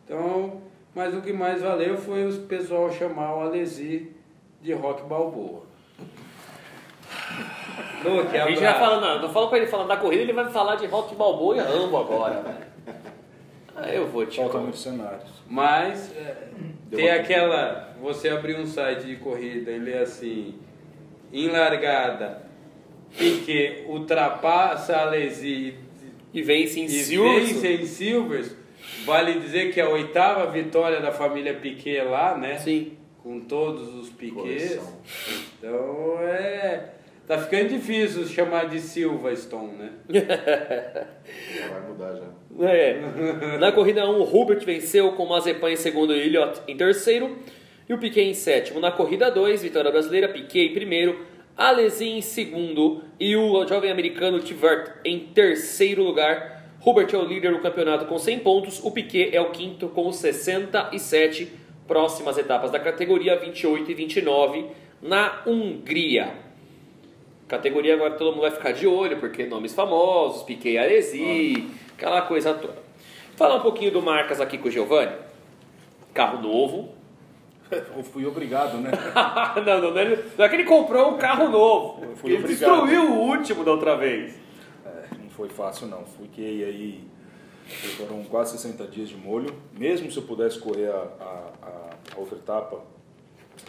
Então, mas o que mais valeu foi o pessoal chamar o Alesi de Rock Balboa. Luke, A gente vai falando, não, eu falo pra ele falando da corrida, ele vai falar de Rock Balboa e Rambo agora, velho. Aí eu vou te Falta contar. mercenários. Mas é, tem uma- aquela. Você abrir um site de corrida e ler assim, em largada, Piquet ultrapassa a Alesi E vence em e Silverstone. vence em Silvers, vale dizer que é a oitava vitória da família Piquet lá, né? Sim. Com todos os Piquets. Coleção. Então é. Tá ficando difícil chamar de Silverstone, né? Já vai mudar já. É. Na corrida 1, o Hubert venceu com Mazepan em segundo e Elliott em terceiro. E o Piquet em sétimo. Na corrida 2, vitória brasileira, Piquet em primeiro, Alesi em segundo e o jovem americano Tivert em terceiro lugar. Hubert é o líder do campeonato com 100 pontos, o Piquet é o quinto com 67. Próximas etapas da categoria 28 e 29 na Hungria. Categoria agora todo mundo vai ficar de olho, porque nomes famosos, Piquet e Alesi, aquela coisa toda. Falar um pouquinho do Marcas aqui com o Giovanni. Carro novo. Eu fui obrigado, né? não, não, não, é- não é que ele comprou um carro novo. Ele obrigado. destruiu o último da outra vez. É, foi fácil não. Fiquei aí, foram quase 60 dias de molho. Mesmo se eu pudesse correr a, a, a- a outra etapa,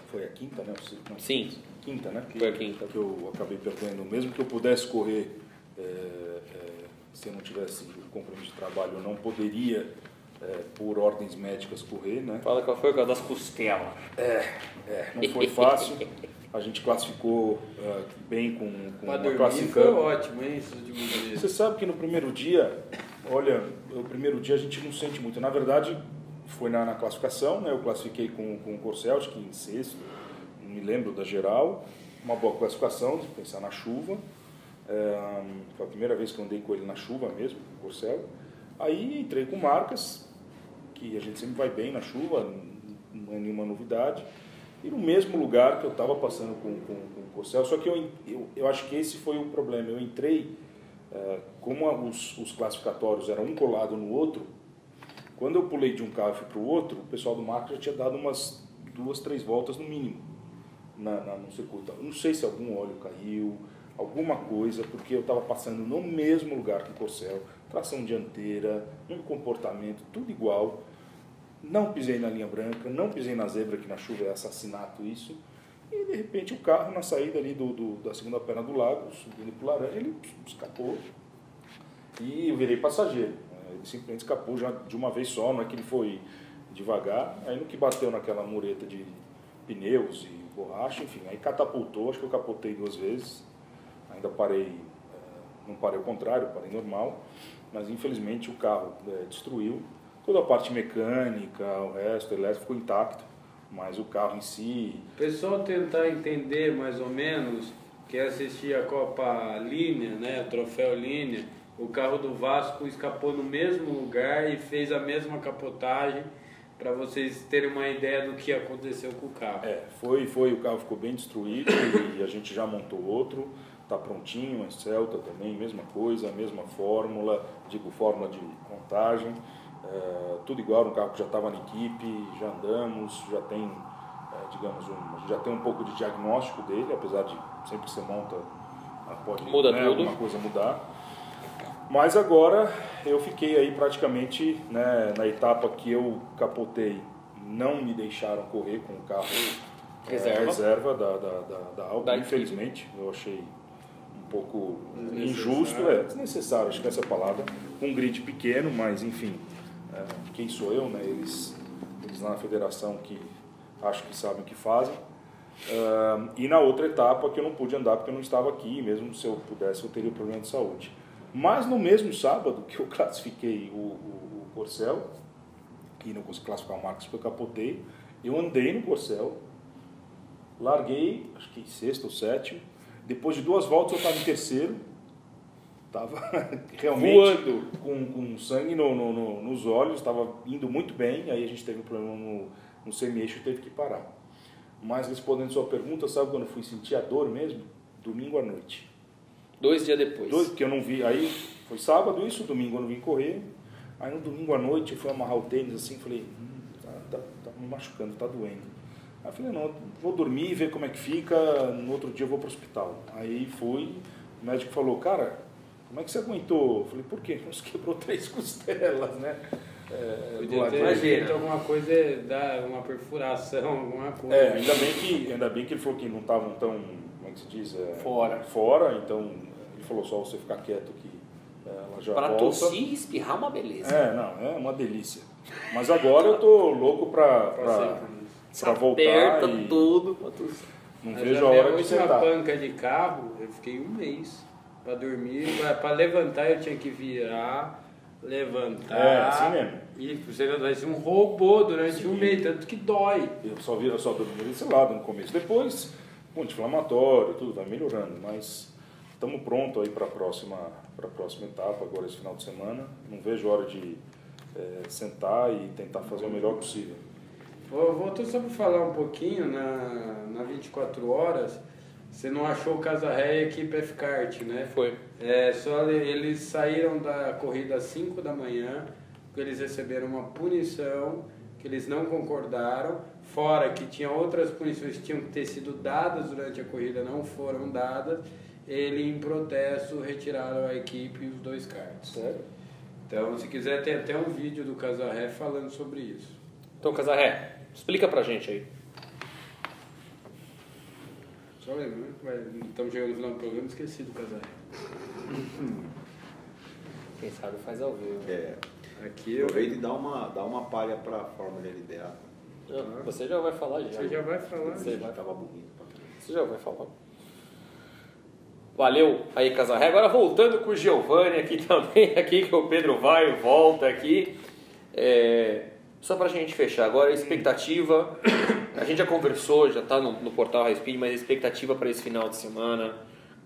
foi a quinta, né? Não, Sim. Quinta, né? Que, Foi a quinta. Que eu acabei perdendo. Mesmo que eu pudesse correr, é, é, se eu não tivesse compromisso de trabalho, eu não poderia, é, por ordens médicas, correr, né? Fala qual foi caso das costelas. É, não foi fácil. A gente classificou uh, bem com, com Pra uma classificando. foi ótimo, hein, esses últimos dias. Você sabe que no primeiro dia, olha, o primeiro dia a gente não sente muito. Na verdade, foi na, na classificação, né? Eu classifiquei com, com o Corcel, acho que em sexto, não me lembro da geral. Uma boa classificação, se pensar na chuva. É, foi a primeira vez que eu andei com ele na chuva mesmo, com o Corcel. Aí entrei com marcas, que a gente sempre vai bem na chuva, não é nenhuma novidade. E no mesmo lugar que eu estava passando com, com, com o Corcel, só que eu, eu, eu acho que esse foi o problema. Eu entrei, é, como os, os classificatórios eram um colado no outro, quando eu pulei de um carro e fui para o outro, o pessoal do marco já tinha dado umas duas, três voltas no mínimo na, na, no circuito. Não sei se algum óleo caiu, alguma coisa, porque eu estava passando no mesmo lugar que o Corcel, tração dianteira, um comportamento, tudo igual. Não pisei na linha branca, não pisei na zebra, que na chuva é assassinato isso. E de repente o carro, na saída ali do, do- da segunda perna do lago, subindo para o laranja, ele escapou e eu virei passageiro. Ele simplesmente escapou já de uma vez só, não é que ele foi devagar. Aí no que bateu naquela mureta de pneus e borracha, enfim, aí catapultou, acho que eu capotei duas vezes. Ainda parei, eh, não parei ao contrário, parei normal, mas infelizmente o carro eh, destruiu. Toda a parte mecânica, o resto, elétrico ficou intacto, mas o carro em si, O pessoal tentar entender mais ou menos, que assistir a Copa Linha, né, o Troféu Linha, o carro do Vasco escapou no mesmo lugar e fez a mesma capotagem, para vocês terem uma ideia do que aconteceu com o carro. É, foi, foi, o carro ficou bem destruído e a gente já montou outro, tá prontinho, é Celta também, mesma coisa, mesma fórmula, digo fórmula de montagem, é, tudo igual, um carro que já estava na equipe, já andamos, já tem, é, digamos, um, já tem um pouco de diagnóstico dele, apesar de sempre que você monta, pode Muda né, tudo. alguma coisa mudar. Mas agora eu fiquei aí praticamente né, na etapa que eu capotei, não me deixaram correr com o carro é, Reserva. reserva da, da, da, da Alpine, Da equipe. infelizmente. Eu achei um pouco Desnecessário. injusto, é, desnecessário, acho que essa é a palavra. Um grid pequeno, mas enfim, é, quem sou eu, né? Eles, eles lá na federação que acho que sabem o que fazem. Ah, e na outra etapa que eu não pude andar porque eu não estava aqui, mesmo se eu pudesse eu teria problema de saúde. Mas no mesmo sábado que eu classifiquei o, o, o Corcel, e não consegui classificar o Marcos porque eu capotei, eu andei no Corcel, larguei, acho que sexto ou sétimo, depois de duas voltas eu estava em terceiro, estava realmente Voando. com, com sangue no, no- no- nos olhos, estava indo muito bem, aí a gente teve um problema no, no semi-eixo e teve que parar. Mas respondendo sua pergunta, sabe quando eu fui sentir a dor mesmo? Domingo à noite. Dois dias depois. Dois, porque eu não vi. Aí foi sábado isso, domingo eu não vim correr. Aí no domingo à noite eu fui amarrar o tênis assim, falei, hum, tá, tá, tá me machucando, tá doendo. Aí eu falei, não, vou dormir, ver como é que fica, no outro dia eu vou pro hospital. Aí fui, o médico falou, cara, como é que você aguentou? Eu falei, por quê? Você quebrou três costelas, né? É, do Podia ter feito alguma coisa, dar uma perfuração, alguma coisa. É, ainda bem que, ainda bem que ele falou que não estavam tão, como é que se diz? É, Fora. Fora, então ele falou só você ficar quieto que é, ela já Para volta. tossir e espirrar uma beleza. É, não, é uma delícia. Mas agora eu tô louco pra, Pra pra, voltar Aperta e tudo. pra tossir. não Mas vejo a hora de última sentar. panca de carro, eu fiquei um mês pra dormir. Pra levantar eu tinha que virar, levantar. É, assim mesmo. E você vai ser um robô durante um mês, tanto que dói. Eu só, vi, eu só dormi desse lado no começo. Depois, ponto inflamatório, tudo vai melhorando, mas estamos prontos aí para a próxima, pra próxima etapa, agora esse final de semana. Não vejo hora de eh, sentar e tentar fazer o melhor possível. Voltou só para falar um pouquinho na, na 24 horas. Você não achou o Casarré e a equipe F-Kart, né? Foi. É, só le- eles saíram da corrida às 5 da manhã, porque eles receberam uma punição que eles não concordaram, fora que tinha outras punições que tinham que ter sido dadas durante a corrida, não foram dadas. Ele, em protesto, retiraram a equipe e os dois karts. Sério? Então, se quiser, tem até um vídeo do Casarré falando sobre isso. Então, Casarré, explica pra gente aí. Só lembrando que vai- estamos chegando no final do programa, esqueci do Casarré. Quem sabe faz ao vivo. É, Aqui eu... aproveita e dá uma, dá uma palha pra Fórmula LDA. Não, Você já vai falar já. Você já vai falar. Você né? vai. Tava bonito. Você já vai falar. Valeu aí, Casarré. Agora voltando com o Giovanni aqui também, aqui que o Pedro vai e volta aqui. É, só pra gente fechar agora, a expectativa. A gente já conversou, já tá no, no portal High Speed, mas a expectativa para esse final de semana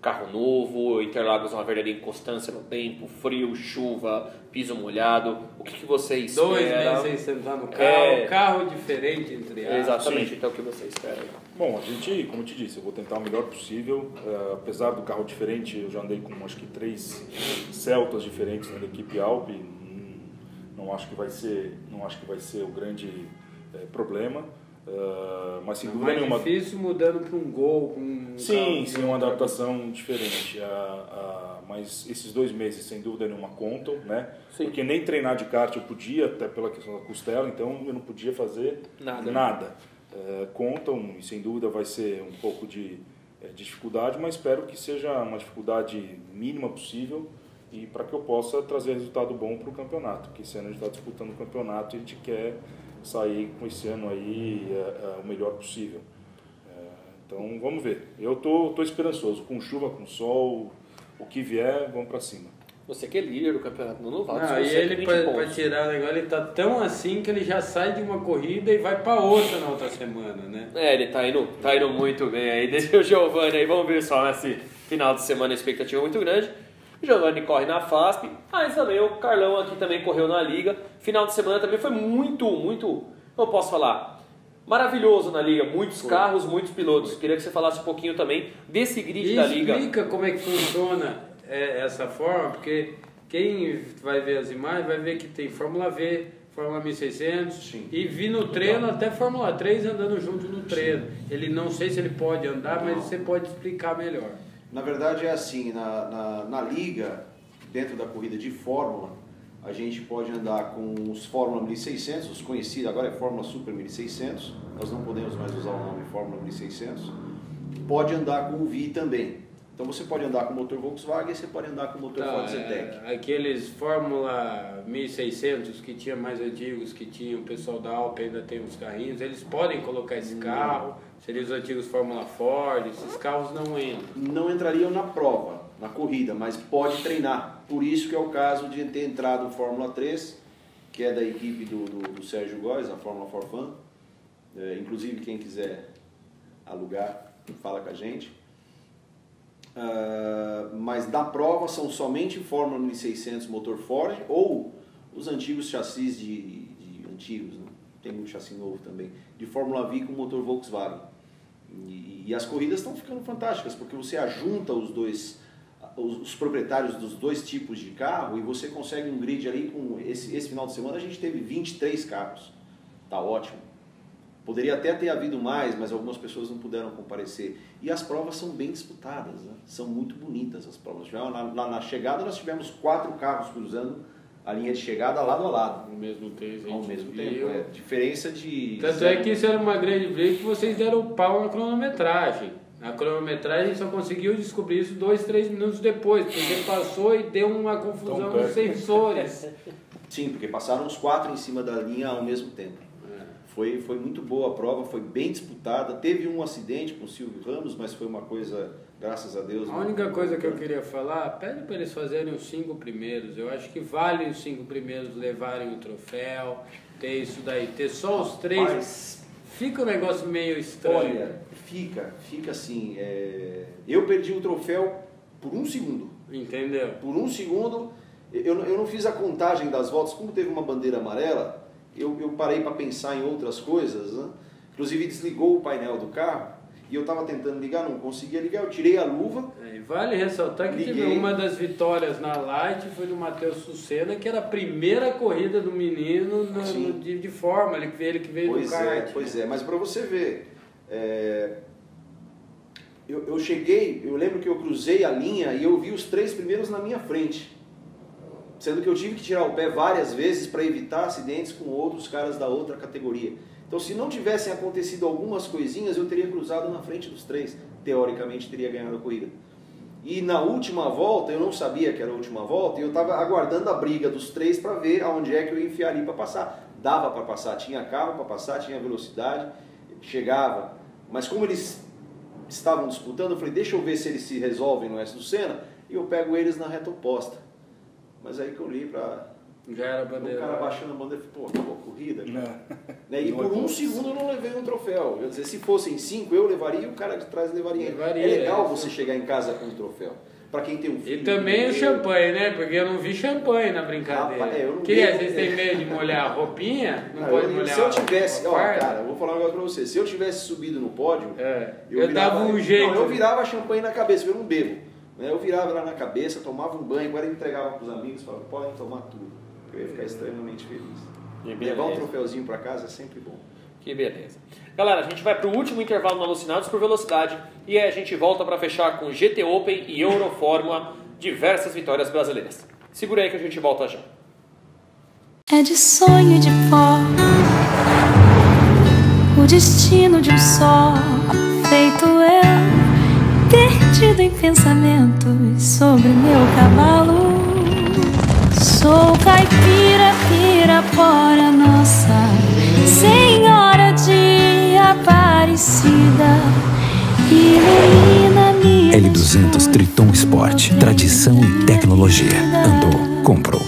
carro novo, Interlagos uma verdadeira inconstância no tempo, frio, chuva, piso molhado. O que, que você espera? Dois meses sem sentar no carro, É. carro diferente entre aspas. Exatamente, então o que você espera? Bom, a gente, como eu te disse, eu vou tentar o melhor possível. eh, apesar do carro diferente, eu já andei com acho que três Celtas diferentes na equipe Alpe. Não acho que vai ser, não acho que vai ser o grande eh, problema. Eh, mas sem É dúvida mais nenhuma. difícil mudando para um gol, com um Sim, carro- sim, uma adaptação diferente. Ah, ah, mas esses dois meses, sem dúvida nenhuma, contam, né? Sim. Porque nem treinar de kart eu podia, até pela questão da costela, então eu não podia fazer Nada. nada. Eh, contam e sem dúvida vai ser um pouco de, de dificuldade, mas espero que seja uma dificuldade mínima possível e para que eu possa trazer resultado bom para o campeonato. Porque esse ano a gente está disputando o campeonato e a gente quer sair com esse ano aí eh, eh, o melhor possível. É, Então vamos ver. Eu tô, tô esperançoso. Com chuva, com sol, o que vier, vamos para cima. Você que é líder do campeonato no Novato, Não, são e 120 ele, pontos. tirar o negócio, ele tá tão assim que ele já sai de uma corrida e vai pra outra na outra semana, né? É, ele tá indo, tá indo muito bem aí. Deixa o Giovanni aí, vamos ver só nesse final de semana a expectativa é muito grande. Giovanni corre na FASP, mas também o Carlão aqui também correu na Liga. Final de semana também foi muito, muito, eu posso falar, maravilhoso na Liga. Muitos carros, muitos pilotos. Queria que você falasse um pouquinho também desse grid E da Liga. explica como é que funciona é, essa forma, porque quem vai ver as imagens vai ver que tem Fórmula V, Fórmula 1600 Sim. e vi no treino até Fórmula 3 andando junto no treino. Ele não sei se ele pode andar, mas você pode explicar melhor. Na verdade é assim, na, na, na liga, dentro da corrida de Fórmula, a gente pode andar com os Fórmula 1600, os conhecidos, agora é Fórmula Super 1600, nós não podemos mais usar o nome Fórmula 1600. Pode andar com o VI também. Então você pode andar com o motor Volkswagen e você pode andar com o motor Tá, Ford Zetec. é, aqueles Fórmula 1600 que tinha mais antigos, que tinha o pessoal da Alpe ainda tem uns carrinhos, eles podem colocar esse carro, seriam os antigos Fórmula Ford, esses carros não entram. não entrariam na prova, na corrida, mas pode treinar. Por isso que é o caso de ter entrado o Fórmula 3, que é da equipe do, do, do Sérgio Góes, a Fórmula for Fun. É, inclusive, quem quiser alugar, fala com a gente. Ah, mas da prova são somente Fórmula 1600 motor Ford ou os antigos chassis de, de antigos, né? Tem um chassi novo também, de Fórmula V com motor Volkswagen. E, e as corridas estão ficando fantásticas, porque você ajunta os dois, os, os proprietários dos dois tipos de carro e você consegue um grid ali com esse, esse final de semana a gente teve 23 carros. Tá ótimo. Poderia até ter havido mais, mas algumas pessoas não puderam comparecer. E as provas são bem disputadas, né? são muito bonitas as provas. Já na, na- na chegada nós tivemos quatro carros cruzando a linha de chegada lado a lado, Ao mesmo tempo, a ao mesmo viu. tempo. É, diferença de. Tanto é que isso era uma grande briga que vocês deram pau na cronometragem. Na cronometragem só conseguiu descobrir isso dois, três minutos depois, porque passou e deu uma confusão nos sensores. Sim, porque passaram os quatro em cima da linha ao mesmo tempo. Foi, foi muito boa a prova, foi bem disputada. Teve um acidente com o Silvio Ramos, mas foi uma coisa, graças a Deus. A única coisa que eu queria falar, pede para eles fazerem os cinco primeiros. Eu acho que vale os cinco primeiros levarem o troféu, ter isso daí. Ter só os três, Rapaz, fica um negócio meio estranho. Olha, fica, fica assim. é, Eu perdi o troféu por um segundo. Entendeu? Por um segundo, eu, não- eu não fiz a contagem das voltas. Como teve uma bandeira amarela, eu, eu parei para pensar em outras coisas. Né? Inclusive desligou o painel do carro e eu estava tentando ligar, não conseguia ligar. Eu tirei a luva. É, e vale ressaltar que Liguei. uma das vitórias na Light foi do Matheus Sucena, que era a primeira corrida do menino no, no- de, de forma, ele, que veio- ele que veio Pois do é, kart. pois é. Mas para você ver, é, eu, eu cheguei, eu lembro que eu cruzei a linha e eu vi os três primeiros na minha frente. Sendo que eu tive que tirar o pé várias vezes para evitar acidentes com outros caras da outra categoria. Então, se não tivessem acontecido algumas coisinhas, eu teria cruzado na frente dos três. Teoricamente, teria ganhado a corrida. E na última volta, eu não sabia que era a última volta, e eu estava aguardando a briga dos três para ver aonde é que eu ia enfiar ali para passar. Dava para passar, tinha carro para passar, tinha velocidade, chegava. Mas como eles estavam disputando, eu falei, deixa eu ver se eles se resolvem no S do Senna, e eu pego eles na reta oposta. Mas aí que eu li para Já era o bandeira. cara baixando a bandeira, pô, acabou a corrida. cara. É. Né? E por é um segundo eu não levei um troféu. Eu dizer, se fossem cinco, eu levaria e o cara de trás levaria. Levaria, é legal é. você chegar em casa com um troféu. Para quem tem um E filho. também o eu- champanhe, né? Porque eu não vi champanhe na brincadeira. Rapaz, eu não que bebo- vocês têm medo de molhar a roupinha? Não, Não, pode eu- molhar se eu tivesse, ó, cara, eu vou falar um negócio pra você. Se eu tivesse subido no pódio, É, eu, eu, virava, dava um jeito. Não, eu virava champanhe na cabeça, porque eu não bebo. Né? Eu virava lá na cabeça, tomava um banho, agora entregava pros amigos, falava, podem tomar tudo. Eu ia ficar extremamente feliz. Levar um troféuzinho pra casa é sempre bom. Que beleza. Galera, a gente vai para o último intervalo no Alucinados por Velocidade e aí a gente volta para fechar com GT Open e Euro Fórmula, diversas vitórias brasileiras. Segura aí que a gente volta já. É de sonho e de pó O destino de um só Feito eu Perdido em pensamentos Sobre meu cavalo Sou caipira, pirapora Nossa Senhora de Aparecida minha L200 Triton Sport. Tradição e tecnologia. Andou, comprou.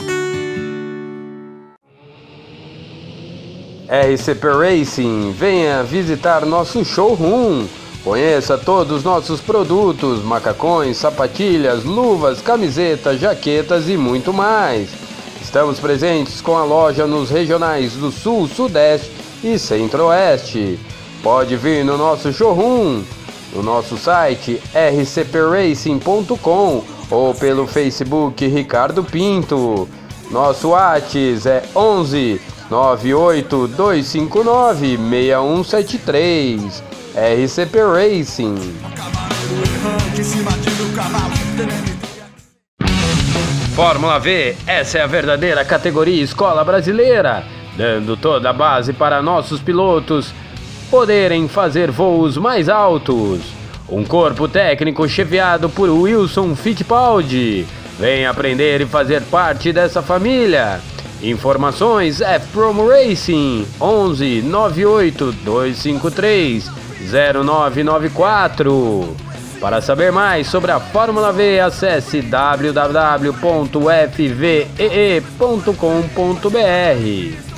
RCP Racing, venha visitar nosso showroom. Conheça todos os nossos produtos, macacões, sapatilhas, luvas, camisetas, jaquetas e muito mais. Estamos presentes com a loja nos regionais do Sul, Sudeste e Centro-Oeste. Pode vir no nosso showroom, no nosso site rcpracing.com ou pelo Facebook Ricardo Pinto. Nosso WhatsApp é 11 98 259 6173. RCP Racing. Fórmula V, essa é a verdadeira categoria escola brasileira, dando toda a base para nossos pilotos poderem fazer voos mais altos. Um corpo técnico chefiado por Wilson Fittipaldi. Vem aprender e fazer parte dessa família. Informações F-Promo Racing 11 98 253 0994. Para saber mais sobre a Fórmula V, acesse www.fvee.com.br.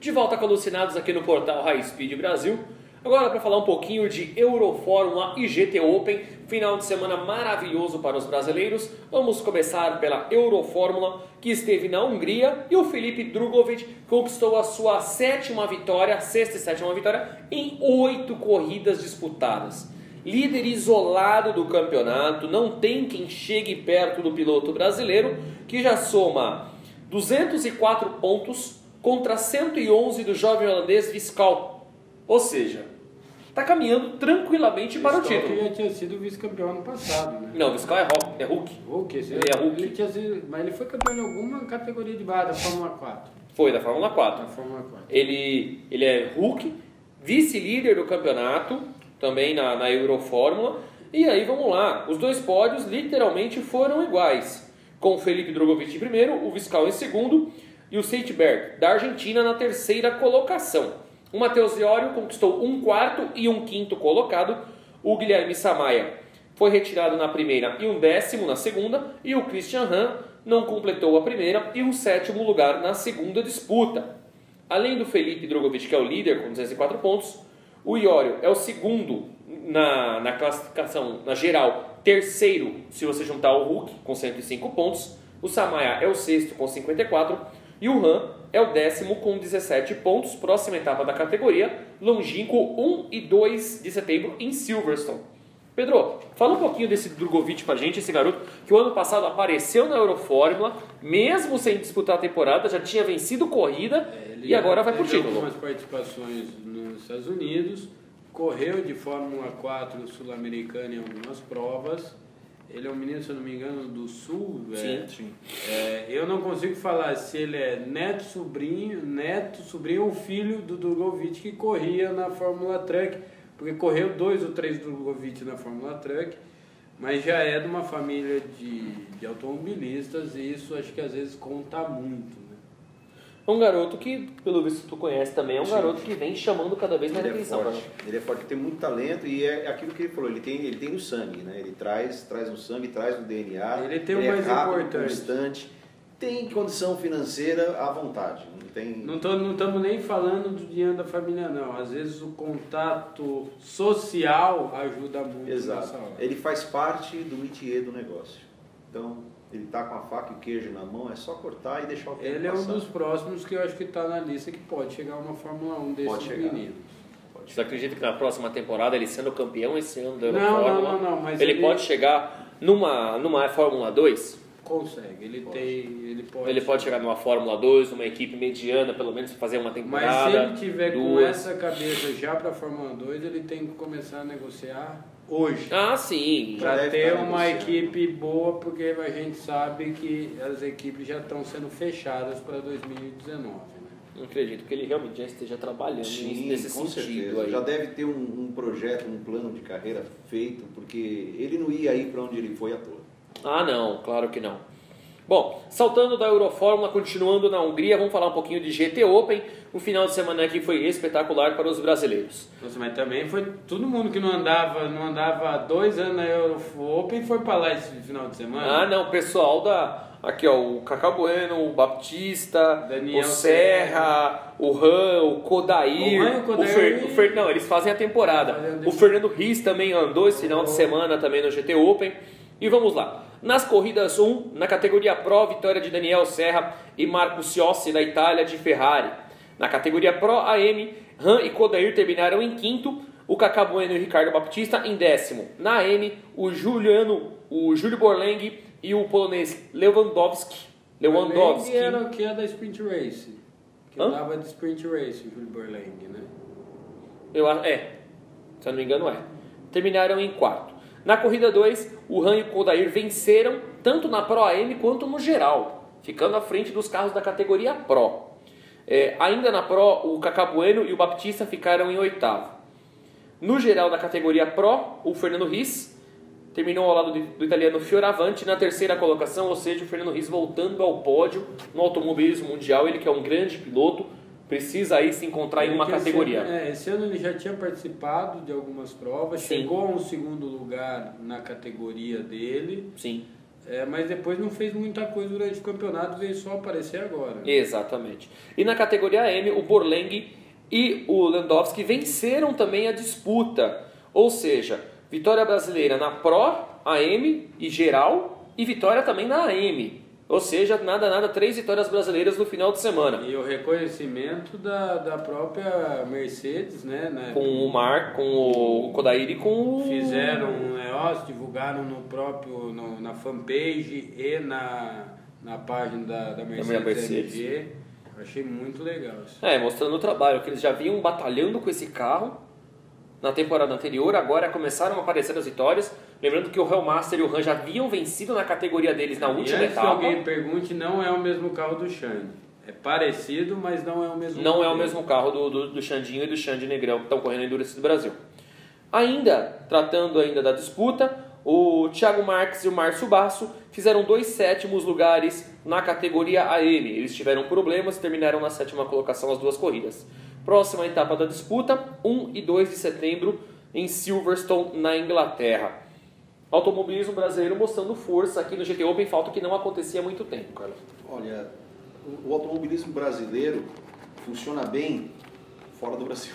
De volta com Alucinados aqui no portal High Speed Brasil. Agora para falar um pouquinho de Eurofórmula e GT Open, final de semana maravilhoso para os brasileiros. Vamos começar pela Eurofórmula, que esteve na Hungria e o Felipe Drugovic conquistou a sua sétima vitória, sexta e sétima vitória, em oito corridas disputadas. Líder isolado do campeonato, não tem quem chegue perto do piloto brasileiro, que já soma 204 pontos contra 111 do jovem holandês Viscal. Ou seja, está caminhando tranquilamente para o título. que já tinha sido vice-campeão ano passado, né? Não, Viscal é Hulk. É Hulk. Hulk, esse Ele é Hulk. Ele tinha sido, mas ele foi campeão em alguma categoria de barra da Fórmula 4. Foi da Fórmula 4. Da Fórmula 4. Ele, ele é Hulk, vice-líder do campeonato, também na, na Eurofórmula. E aí vamos lá, os dois pódios literalmente foram iguais. Com o Felipe Drogovic em primeiro, o Viscal em segundo e o Seitberg, da Argentina, na terceira colocação. O Matheus Iório conquistou um quarto e um quinto colocado. O Guilherme Samaia foi retirado na primeira e um décimo na segunda. E o Christian Han não completou a primeira e um sétimo lugar na segunda disputa. Além do Felipe Drogovic, que é o líder com 204 pontos, o Iório é o segundo na, na classificação, na geral, terceiro se você juntar o Hulk com 105 pontos, o Samaya é o sexto com 54 e o Han é o décimo com 17 pontos, próxima etapa da categoria, longínquo 1 e 2 de setembro em Silverstone. Pedro, fala um pouquinho desse Drogovic pra gente, esse garoto que o ano passado apareceu na Eurofórmula, mesmo sem disputar a temporada, já tinha vencido corrida Ele e agora vai teve título. algumas participações nos Estados Unidos, correu de Fórmula 4 sul-americana em algumas provas. Ele é um menino, se eu não me engano, do Sul. é, Sim, é, eu não consigo falar se ele é neto, sobrinho, neto, sobrinho ou filho do Drogovic que corria na Fórmula Truck, porque correu dois ou três Drogovic na Fórmula Truck, mas já é de uma família de, de automobilistas e isso acho que às vezes conta muito. É um garoto que, pelo visto tu conhece também, é um garoto que vem chamando cada vez mais Ele é atenção. forte, ele é forte, tem muito talento e é aquilo que ele falou, ele tem, ele tem no sangue, né? Ele traz, traz no sangue, traz no DNA. Ele tem o é mais rápido, importante. constante, tem condição financeira à vontade. Não tem. Não estamos nem falando do dinheiro da família, não. Às vezes o contato social ajuda muito Exato. nessa hora. Ele faz parte do métier do negócio. Então, ele tá com a faca e o queijo na mão, é só cortar e deixar o tempo Ele é um passar. dos próximos que eu acho que está na lista que pode chegar a uma Fórmula 1 desses Pode chegar. meninos. Você acredita que na próxima temporada, ele sendo campeão esse ano da Não, Eurofórmula, não, não, não, mas ele, ele- pode chegar numa, numa Fórmula 2? Consegue, ele tem. Ele pode. Ele pode chegar numa Fórmula 2, numa equipe mediana, pelo menos fazer uma Mas temporada. se ele tiver com duas. essa cabeça já para a Fórmula 2, ele tem que começar a negociar hoje. Ah, sim. Já Para ter uma equipe boa, porque a gente sabe que as equipes já estão sendo fechadas para 2019. Né? Não acredito que ele realmente já esteja trabalhando Sim, nesse com sentido certeza. aí. Já deve ter um, um projeto, um plano de carreira feito, porque ele não ia ir para onde ele foi à toa. Ah, não, claro que não. Bom, saltando da Eurofórmula, continuando na Hungria, vamos falar um pouquinho de GT Open. O final de semana aqui foi espetacular para os brasileiros. Nossa, mas também foi todo mundo que não andava, não andava há dois anos na Euro Open foi para lá esse final de semana. Ah, não, o pessoal da. Aqui, ó, o Cacau Bueno, o Baptista, Daniel o Serra, o Ran, o Kodair. O Ran e o Kodair- Fer- o Fer- Não, eles fazem a temporada. O Fernando Riz também andou esse final de semana também no GT Open. E vamos lá. Nas corridas 1, na categoria Pro, vitória de Daniel Serra e Marco Ciossi da Itália de Ferrari. Na categoria Pro AM, Ran e Kodair terminaram em quinto, o Cacá Bueno e o Ricardo Baptista em décimo. Na AM, o Juliano, o Júlio Borleng e o polonês Lewandowski. Lewandowski. Borleng era o que é da Sprint Race. Que Hã? andava de Sprint Race, o Júlio Borleng, né? Eu, é, se eu não me engano é. Terminaram em quarto. Na corrida 2, o Han e o Kodair venceram tanto na Pro AM quanto no geral, ficando à frente dos carros da categoria Pro. É, ainda na Pro, o Cacá Bueno e o Baptista ficaram em oitavo. No geral da categoria Pro, o Fernando Riz terminou ao lado do, italiano Fioravanti na terceira colocação, ou seja, o Fernando Riz voltando ao pódio no automobilismo mundial, ele que é um grande piloto, precisa aí se encontrar em uma Porque esse categoria. ano- é, esse ano ele já tinha participado de algumas provas, Sim. chegou a um segundo lugar na categoria dele, Sim. é, mas depois não fez muita coisa durante o campeonato, veio só aparecer agora. Exatamente. E na categoria M, o Borleng e o Landowski venceram também a disputa. Ou seja, vitória brasileira na Pro, AM e geral, e vitória também na AM. Ou seja, nada, nada, três vitórias brasileiras no final de semana. E o reconhecimento da, da própria Mercedes, né? né? Com o Mar, com o Kodair e com o... Fizeram um negócio, divulgaram no próprio, no- na fanpage e na, na página da, da Mercedes, Mercedes. MG. Eu achei muito legal isso. É, mostrando o trabalho, que eles já vinham batalhando com esse carro na temporada anterior, agora começaram a aparecer as vitórias. Lembrando que o Hellmaster e o Han já haviam vencido na categoria deles na E última que etapa. alguém pergunte, não é o mesmo carro do Xande. É parecido, mas não é o mesmo Não é o mesmo carro do, do, do Xandinho e do Xande Negrão que estão correndo no Endurance do Brasil. Ainda, tratando ainda da disputa, o Thiago Marques e o Márcio Basso fizeram dois sétimos lugares na categoria AM. Eles tiveram problemas e terminaram na sétima colocação as duas corridas. Próxima etapa da disputa, 1 e 2 de setembro, em Silverstone, na Inglaterra. Automobilismo brasileiro mostrando força aqui no GT Open, falta que não acontecia há muito tempo, cara. Olha, o, automobilismo brasileiro funciona bem fora do Brasil.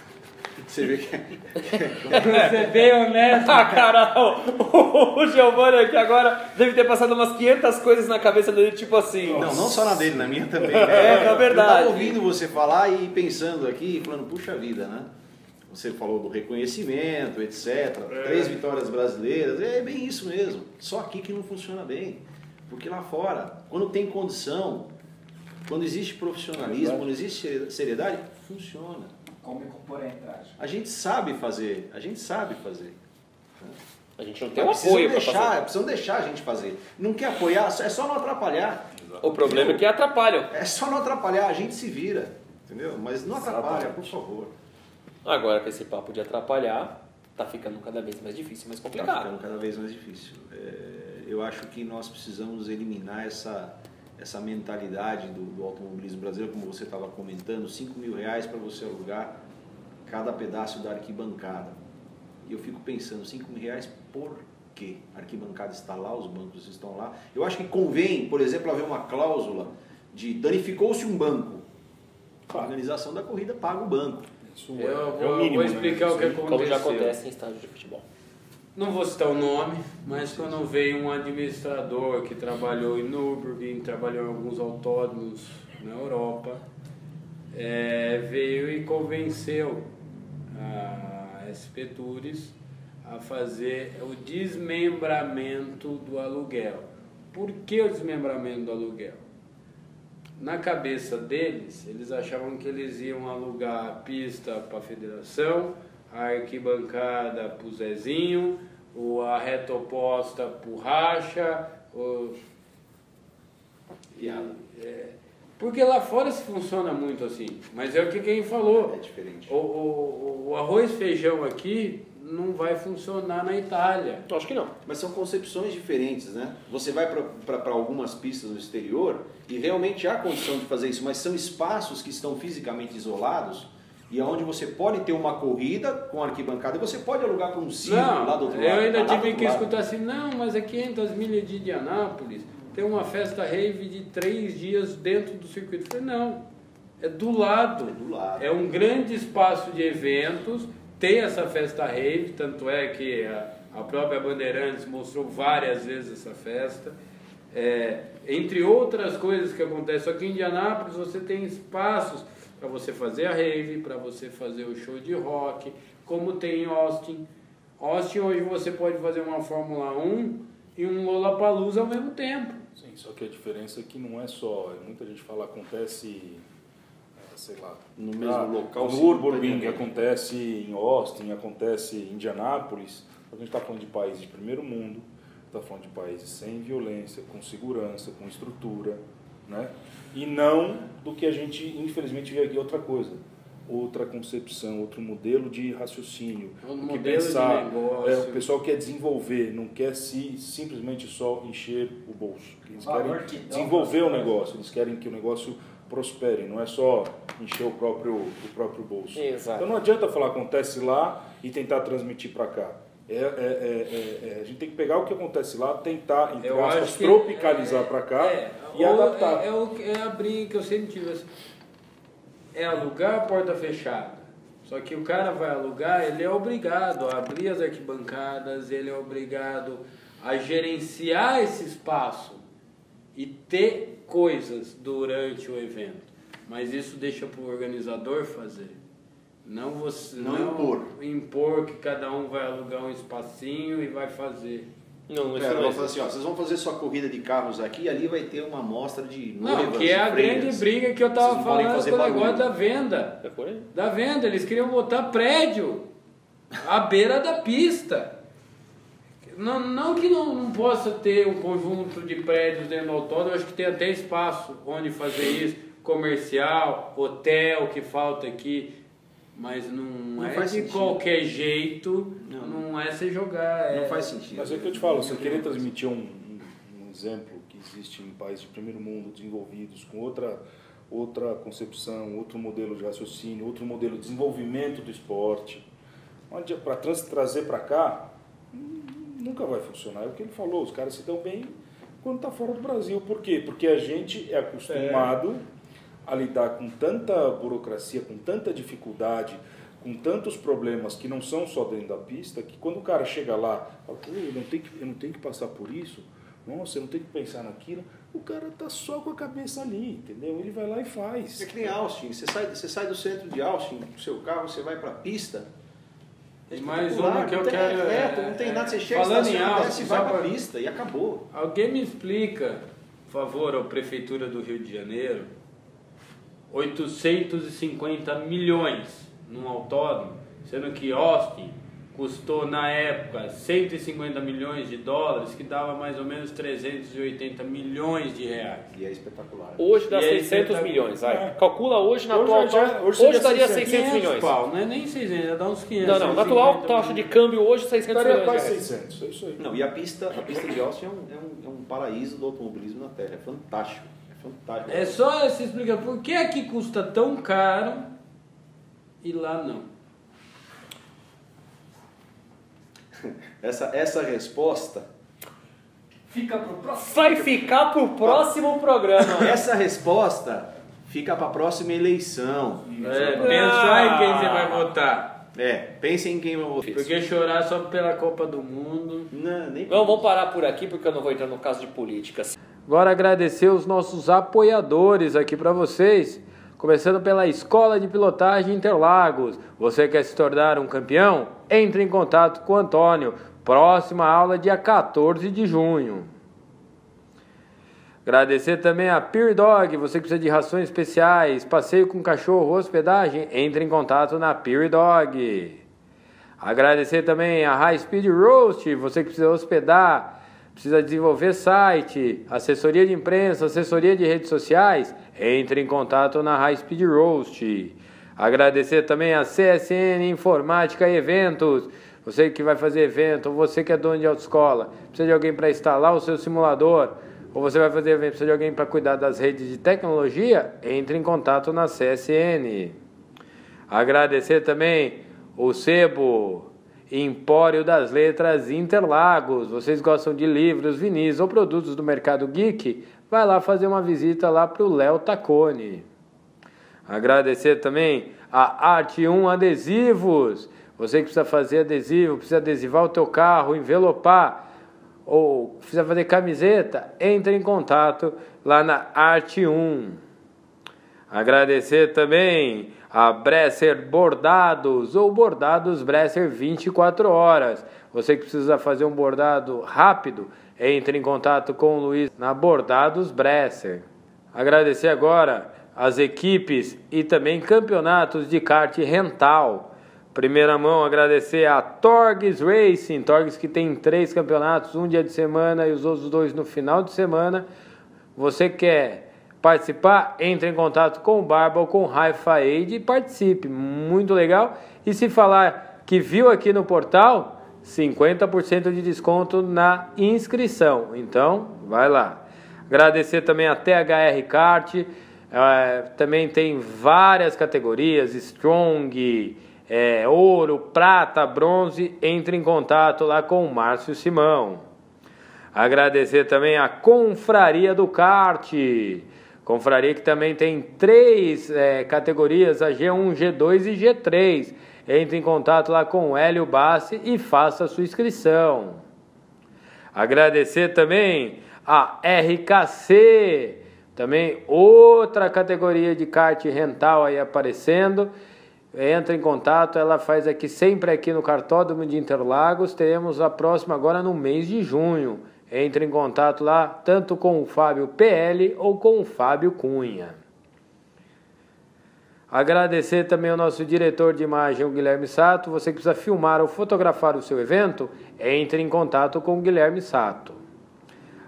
Você vê que Pra ser bem honesto, Ah, cara, o, Giovanni aqui agora deve ter passado umas 500 coisas na cabeça dele, tipo assim. Não, não só na dele, na minha também. É, é verdade. Eu tava ouvindo você falar e pensando aqui, falando, puxa vida, né? Você falou do reconhecimento, etc. Três vitórias brasileiras, é bem isso mesmo. Só aqui que não funciona bem. Porque lá fora, quando tem condição, quando existe profissionalismo, quando existe seriedade, funciona. Come com porcentagem. A gente sabe fazer, a gente sabe fazer. A gente não tem um Mas precisam apoio deixar, fazer. precisam deixar a gente fazer. Não quer apoiar, é só não atrapalhar. O problema é que atrapalham. É só não atrapalhar, a gente se vira. Entendeu? Mas não atrapalha, por favor. Agora com esse papo de atrapalhar, tá ficando cada vez mais difícil, mais Está complicado. ficando cada vez mais difícil. É, eu acho que nós precisamos eliminar essa, essa mentalidade do, do automobilismo brasileiro, como você estava comentando, 5 mil reais para você alugar cada pedaço da arquibancada. E eu fico pensando, 5 mil reais por quê? A arquibancada está lá, os bancos estão lá. Eu acho que convém, por exemplo, haver uma cláusula de danificou-se um banco. A organização da corrida paga o banco. Isso Eu é, vou, é o mínimo. vou explicar né? o que aconteceu. Como já acontece em estádio de futebol. Não vou citar o nome, mas quando veio um administrador que trabalhou em Nürburgring, trabalhou em alguns autódromos na Europa, é, veio e convenceu a SP Tours a fazer o desmembramento do aluguel. Por que o desmembramento do aluguel? Na cabeça deles, eles achavam que eles iam alugar a pista para a federação, a arquibancada para o Zezinho, ou a reta oposta para o Racha. O... Piada. É, porque lá fora se funciona muito assim, mas é o que quem falou. É diferente. O, o, o arroz feijão aqui não vai funcionar na Itália. Eu acho que não. Mas são concepções diferentes, né? Você vai para algumas pistas no exterior e realmente há condição de fazer isso, mas são espaços que estão fisicamente isolados e onde você pode ter uma corrida com arquibancada e você pode alugar para um circo lá do outro eu lado. ainda lá do tive que lado. escutar assim, não, mas a 500 milhas de Indianápolis tem uma festa rave de três dias dentro do circuito. Eu falei, não, é do lado. É do lado. É um grande espaço de eventos, tem essa festa rave, tanto é que a, a própria Bandeirantes mostrou várias vezes essa festa. É, entre outras coisas que acontecem, que em Indianápolis você tem espaços para você fazer a rave, para você fazer o show de rock, como tem em Austin. Austin hoje você pode fazer uma Fórmula 1 e um Lollapalooza ao mesmo tempo. Sim, só que a diferença é que não é só, muita gente fala acontece, sei lá, No mesmo local, No Nürburgring, simultaneamente. acontece em Austin, acontece em Indianápolis. A gente está falando de países de primeiro mundo, está falando de países sem violência, com segurança, com estrutura, né? E não do que a gente infelizmente vê aqui outra coisa, outra concepção, outro modelo de raciocínio, Um o que pensar. negócio. É, o pessoal quer desenvolver, não quer se simplesmente só encher o bolso. Eles O querem que desenvolver o para as negócio, eles querem que o negócio prospere, não é só encher o próprio, o próprio bolso. Exato. Então não adianta falar acontece lá e tentar transmitir para cá. É, é, é, é, é, a gente tem que pegar o que acontece lá, tentar, entre Eu aspas, tropicalizar é- para cá é, e ou adaptar. É, é, o- é a briga que eu sempre tive. assim, É alugar a porta fechada. Só que o cara vai alugar, ele é obrigado a abrir as arquibancadas, ele é obrigado a gerenciar esse espaço e ter coisas durante o evento. Mas isso deixa para o organizador fazer. Não você Não impor. impor que cada um vai alugar um espacinho e vai fazer. Não, isso É, não é. assim, ó, vocês vão fazer sua corrida de carros aqui e ali vai ter uma amostra de Não, que é a freiras. grande briga que eu tava não falando fazer com o negócio da venda. É. Da venda, eles queriam botar prédio à beira da pista. Não, não que não, não possa ter um conjunto de prédios dentro do autódromo, acho que tem até espaço onde fazer isso, comercial, hotel que falta aqui, mas não, Não é faz de sentido. qualquer jeito, Não. não, é você jogar. Não é- faz sentido. Mas é o que eu te falo, você querer transmitir um, um, exemplo que existe em países de primeiro mundo desenvolvidos, com outra, outra concepção, outro modelo de raciocínio, outro modelo de desenvolvimento do esporte, para trazer para cá, nunca vai funcionar. É o que ele falou, os caras se dão bem quando está fora do Brasil. Por quê? Porque a gente é acostumado a lidar com tanta burocracia, com tanta dificuldade, com tantos problemas que não são só dentro da pista, que quando o cara chega lá, fala, "Pô, eu não tenho que, eu não tenho que passar por isso, nossa, eu não tenho que pensar naquilo, o cara tá só com a cabeça ali, entendeu? Ele vai lá e faz. É que nem Austin, você sai, você sai do centro de Austin com seu carro, você vai para a pista. E mais uma que eu não tem- quero, É, não tem é, nada, você chega, falando em Austin, desce, vai pra- pista e acabou. Alguém me explica, por favor, a Prefeitura do Rio de Janeiro, 850 milhões num autódromo, sendo que Austin custou na época 150 milhões de dólares, que dava mais ou menos 380 milhões de reais. E é espetacular. Hoje dá E aí 600 você tá- milhões, vai. É. Calcula hoje na Hoje atual já- taxa. hoje Hoje, daria 600 600 500 milhões. pau, não é nem 600, já dá uns 500. Não, não, na atual 650 taxa de câmbio hoje, 600 Estaria milhões. quase de reais. 600, é isso aí. Não, e a pista, a pista de Austin é um, é um, é um paraíso do automobilismo na Terra. É fantástico. É fantástico. É só se explicar por que aqui custa tão caro e lá não. Essa, essa resposta, Fica pro próximo. Vai ficar pro próximo programa. essa resposta fica para a próxima eleição. É, pensar em quem você vai votar. É, pensem em quem eu vou Porque chorar só pela Copa do Mundo. Não, nem Não, vamos parar por aqui porque eu não vou entrar no caso de política. Agora agradecer os nossos apoiadores aqui para vocês. Começando pela Escola de Pilotagem Interlagos. Você quer se tornar um campeão? Entre em contato com o Antônio. Próxima aula dia 14 de junho. Agradecer também a Peer Dog, você que precisa de rações especiais, passeio com cachorro, hospedagem, entre em contato na Peer Dog. Agradecer também a High Speed Roast, você que precisa hospedar, precisa desenvolver site, assessoria de imprensa, assessoria de redes sociais, entre em contato na High Speed Roast. Agradecer também a CSN Informática e Eventos, você que vai fazer evento, ou você que é dono de autoescola, precisa de alguém para instalar o seu simulador, ou você vai fazer evento, precisa de alguém para cuidar das redes de tecnologia, entre em contato na CSN. Agradecer também o Sebo, Empório das Letras Interlagos. Vocês gostam de livros, vinis ou produtos do mercado geek? Vai lá fazer uma visita lá para o Léo Tacone. Agradecer também a Arte 1 Adesivos. Você que precisa fazer adesivo, precisa adesivar o teu carro, envelopar ou precisa fazer camiseta, entre em contato lá na Arte 1. Agradecer também a Bresser Bordados ou Bordados Bresser 24 horas. Você que precisa fazer um bordado rápido, entre em contato com o Luiz na Bordados Bresser. Agradecer agora as equipes e também campeonatos de kart rental. Primeira mão, agradecer a Torgs Racing, Torgs que tem três campeonatos, um dia de semana e os outros dois no final de semana. Você quer participar? Entre em contato com o Barba ou com o Haifa Aid e participe, muito legal. E se falar que viu aqui no portal, 50% de desconto na inscrição. Então, vai lá. Agradecer também a THR Kart, é, também tem várias categorias, Strong, é, ouro, prata, bronze, entre em contato lá com o Márcio Simão. Agradecer também a Confraria do Kart, confraria que também tem três é, categorias, a G1, G2 e G3. Entre em contato lá com o Hélio Bassi e faça a sua inscrição. Agradecer também a RKC, também outra categoria de kart rental aí aparecendo entra em contato, ela faz aqui sempre aqui no Cartódromo de Interlagos. Teremos a próxima agora no mês de junho. Entre em contato lá tanto com o Fábio PL ou com o Fábio Cunha. Agradecer também ao nosso diretor de imagem, o Guilherme Sato. Você que precisa filmar ou fotografar o seu evento, entre em contato com o Guilherme Sato.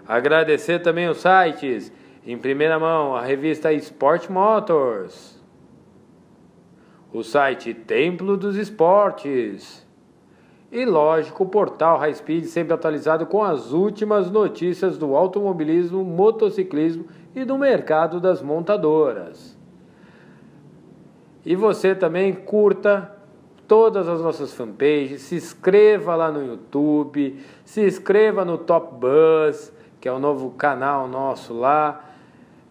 Agradecer também os sites, em primeira mão, a revista Sport Motors o site Templo dos Esportes. E lógico, o portal High Speed sempre atualizado com as últimas notícias do automobilismo, motociclismo e do mercado das montadoras. E você também curta todas as nossas fanpages, se inscreva lá no YouTube, se inscreva no Top Buzz, que é o novo canal nosso lá.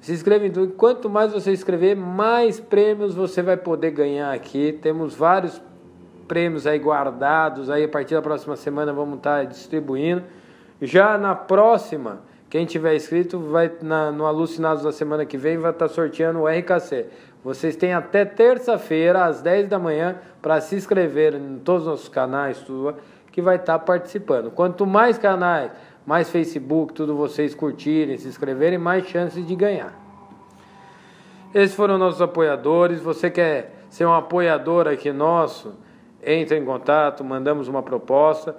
Se inscreva em tudo. Quanto mais você escrever, mais prêmios você vai poder ganhar aqui. Temos vários prêmios aí guardados. Aí a partir da próxima semana vamos estar distribuindo. Já na próxima, quem tiver inscrito vai na, no Alucinados da semana que vem vai estar sorteando o RKC. Vocês têm até terça-feira às 10 da manhã para se inscrever em todos os nossos canais, tudo que vai estar participando. Quanto mais canais, mais Facebook, tudo vocês curtirem, se inscreverem, mais chances de ganhar. Esses foram nossos apoiadores. Você quer ser um apoiador aqui nosso? Entre em contato, mandamos uma proposta.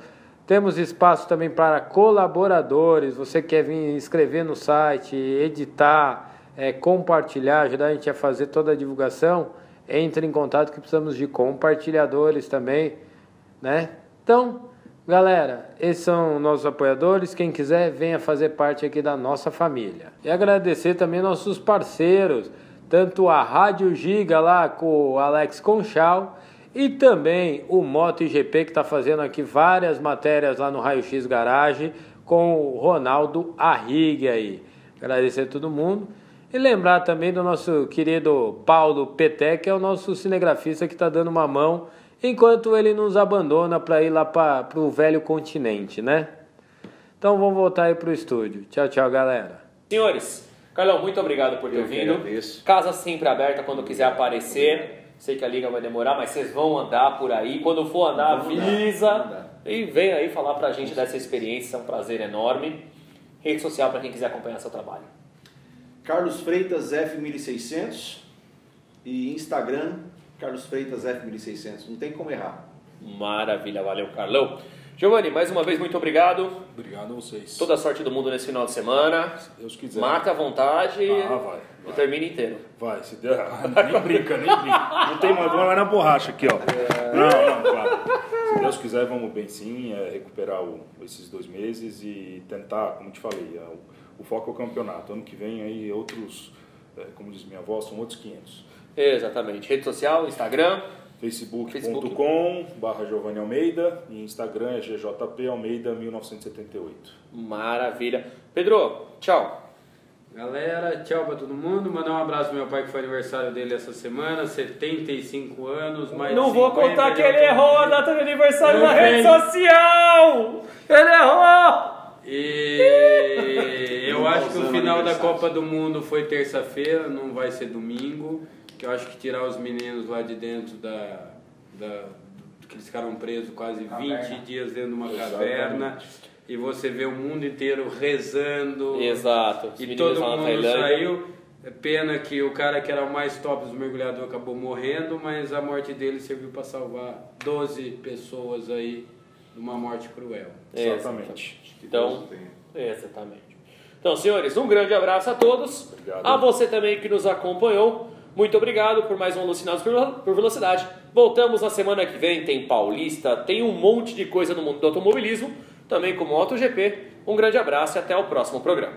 Temos espaço também para colaboradores. Você quer vir escrever no site, editar, é, compartilhar, ajudar a gente a fazer toda a divulgação? Entre em contato que precisamos de compartilhadores também, né? Então, Galera, esses são nossos apoiadores. Quem quiser, venha fazer parte aqui da nossa família. E agradecer também nossos parceiros, tanto a Rádio Giga lá com o Alex Conchal e também o Moto IGP que está fazendo aqui várias matérias lá no Raio X Garage com o Ronaldo Arrigue aí. Agradecer a todo mundo. E lembrar também do nosso querido Paulo Peté, que é o nosso cinegrafista que está dando uma mão enquanto ele nos abandona para ir lá para o velho continente, né? Então vamos voltar aí para o estúdio. Tchau, tchau, galera. Senhores, Carlão, muito obrigado por ter Eu vindo. agradeço. Casa sempre aberta quando quiser aparecer. Sei que a liga vai demorar, mas vocês vão andar por aí. Quando for andar, avisa. andar. E vem aí falar pra gente dessa experiência. É um prazer enorme. Rede social para quem quiser acompanhar seu trabalho. Carlos Freitas F1600 e Instagram Carlos Freitas F1600. Não tem como errar. Maravilha, valeu, Carlão. Giovanni, mais uma vez, muito obrigado. Obrigado a vocês. Toda a sorte do mundo nesse final de semana. Se Deus quiser. Marca à vontade Ah, vai, vai. termina inteiro. Vai, se der. nem brinca, nem brinca. Não tem mais, vai na borracha aqui, ó. Não, não, claro. Se Deus quiser, vamos bem sim, é, recuperar o- esses dois meses e tentar, como te falei, é, o, o foco é o campeonato. Ano que vem aí outros, é, como diz minha avó, são outros 500. Exatamente. Rede social, Instagram. facebook.com barra Giovanni Almeida e Instagram é GJP Almeida 1978. Maravilha. Pedro, tchau. Galera, tchau pra todo mundo. Mandar um abraço pro meu pai que foi aniversário dele essa semana, 75 anos, mais Não vou 50 contar que de ele errou a data de aniversário Não na rede social! Ele errou! E eu acho que o final da. Copa do Mundo foi terça-feira, não vai ser domingo. Que eu acho que tirar os meninos lá de dentro da. da que eles ficaram presos quase 20 Caverna. dias dentro de uma Exatamente. caverna. E você vê o mundo inteiro rezando. Exato. Os E todo mundo Tailândia. saiu. É pena que o cara que era o mais top dos mergulhadores acabou morrendo, mas a morte dele serviu para salvar 12 pessoas aí de uma morte cruel. Exatamente. Que Então, exatamente. Então, senhores, um grande abraço a todos. Obrigado. A você também que nos acompanhou. Muito obrigado por mais um Alucinados por Velo- por Velocidade. Voltamos na semana que vem. Tem Paulista, tem um monte de coisa no mundo do automobilismo, também com MotoGP. Um grande abraço e até o próximo programa.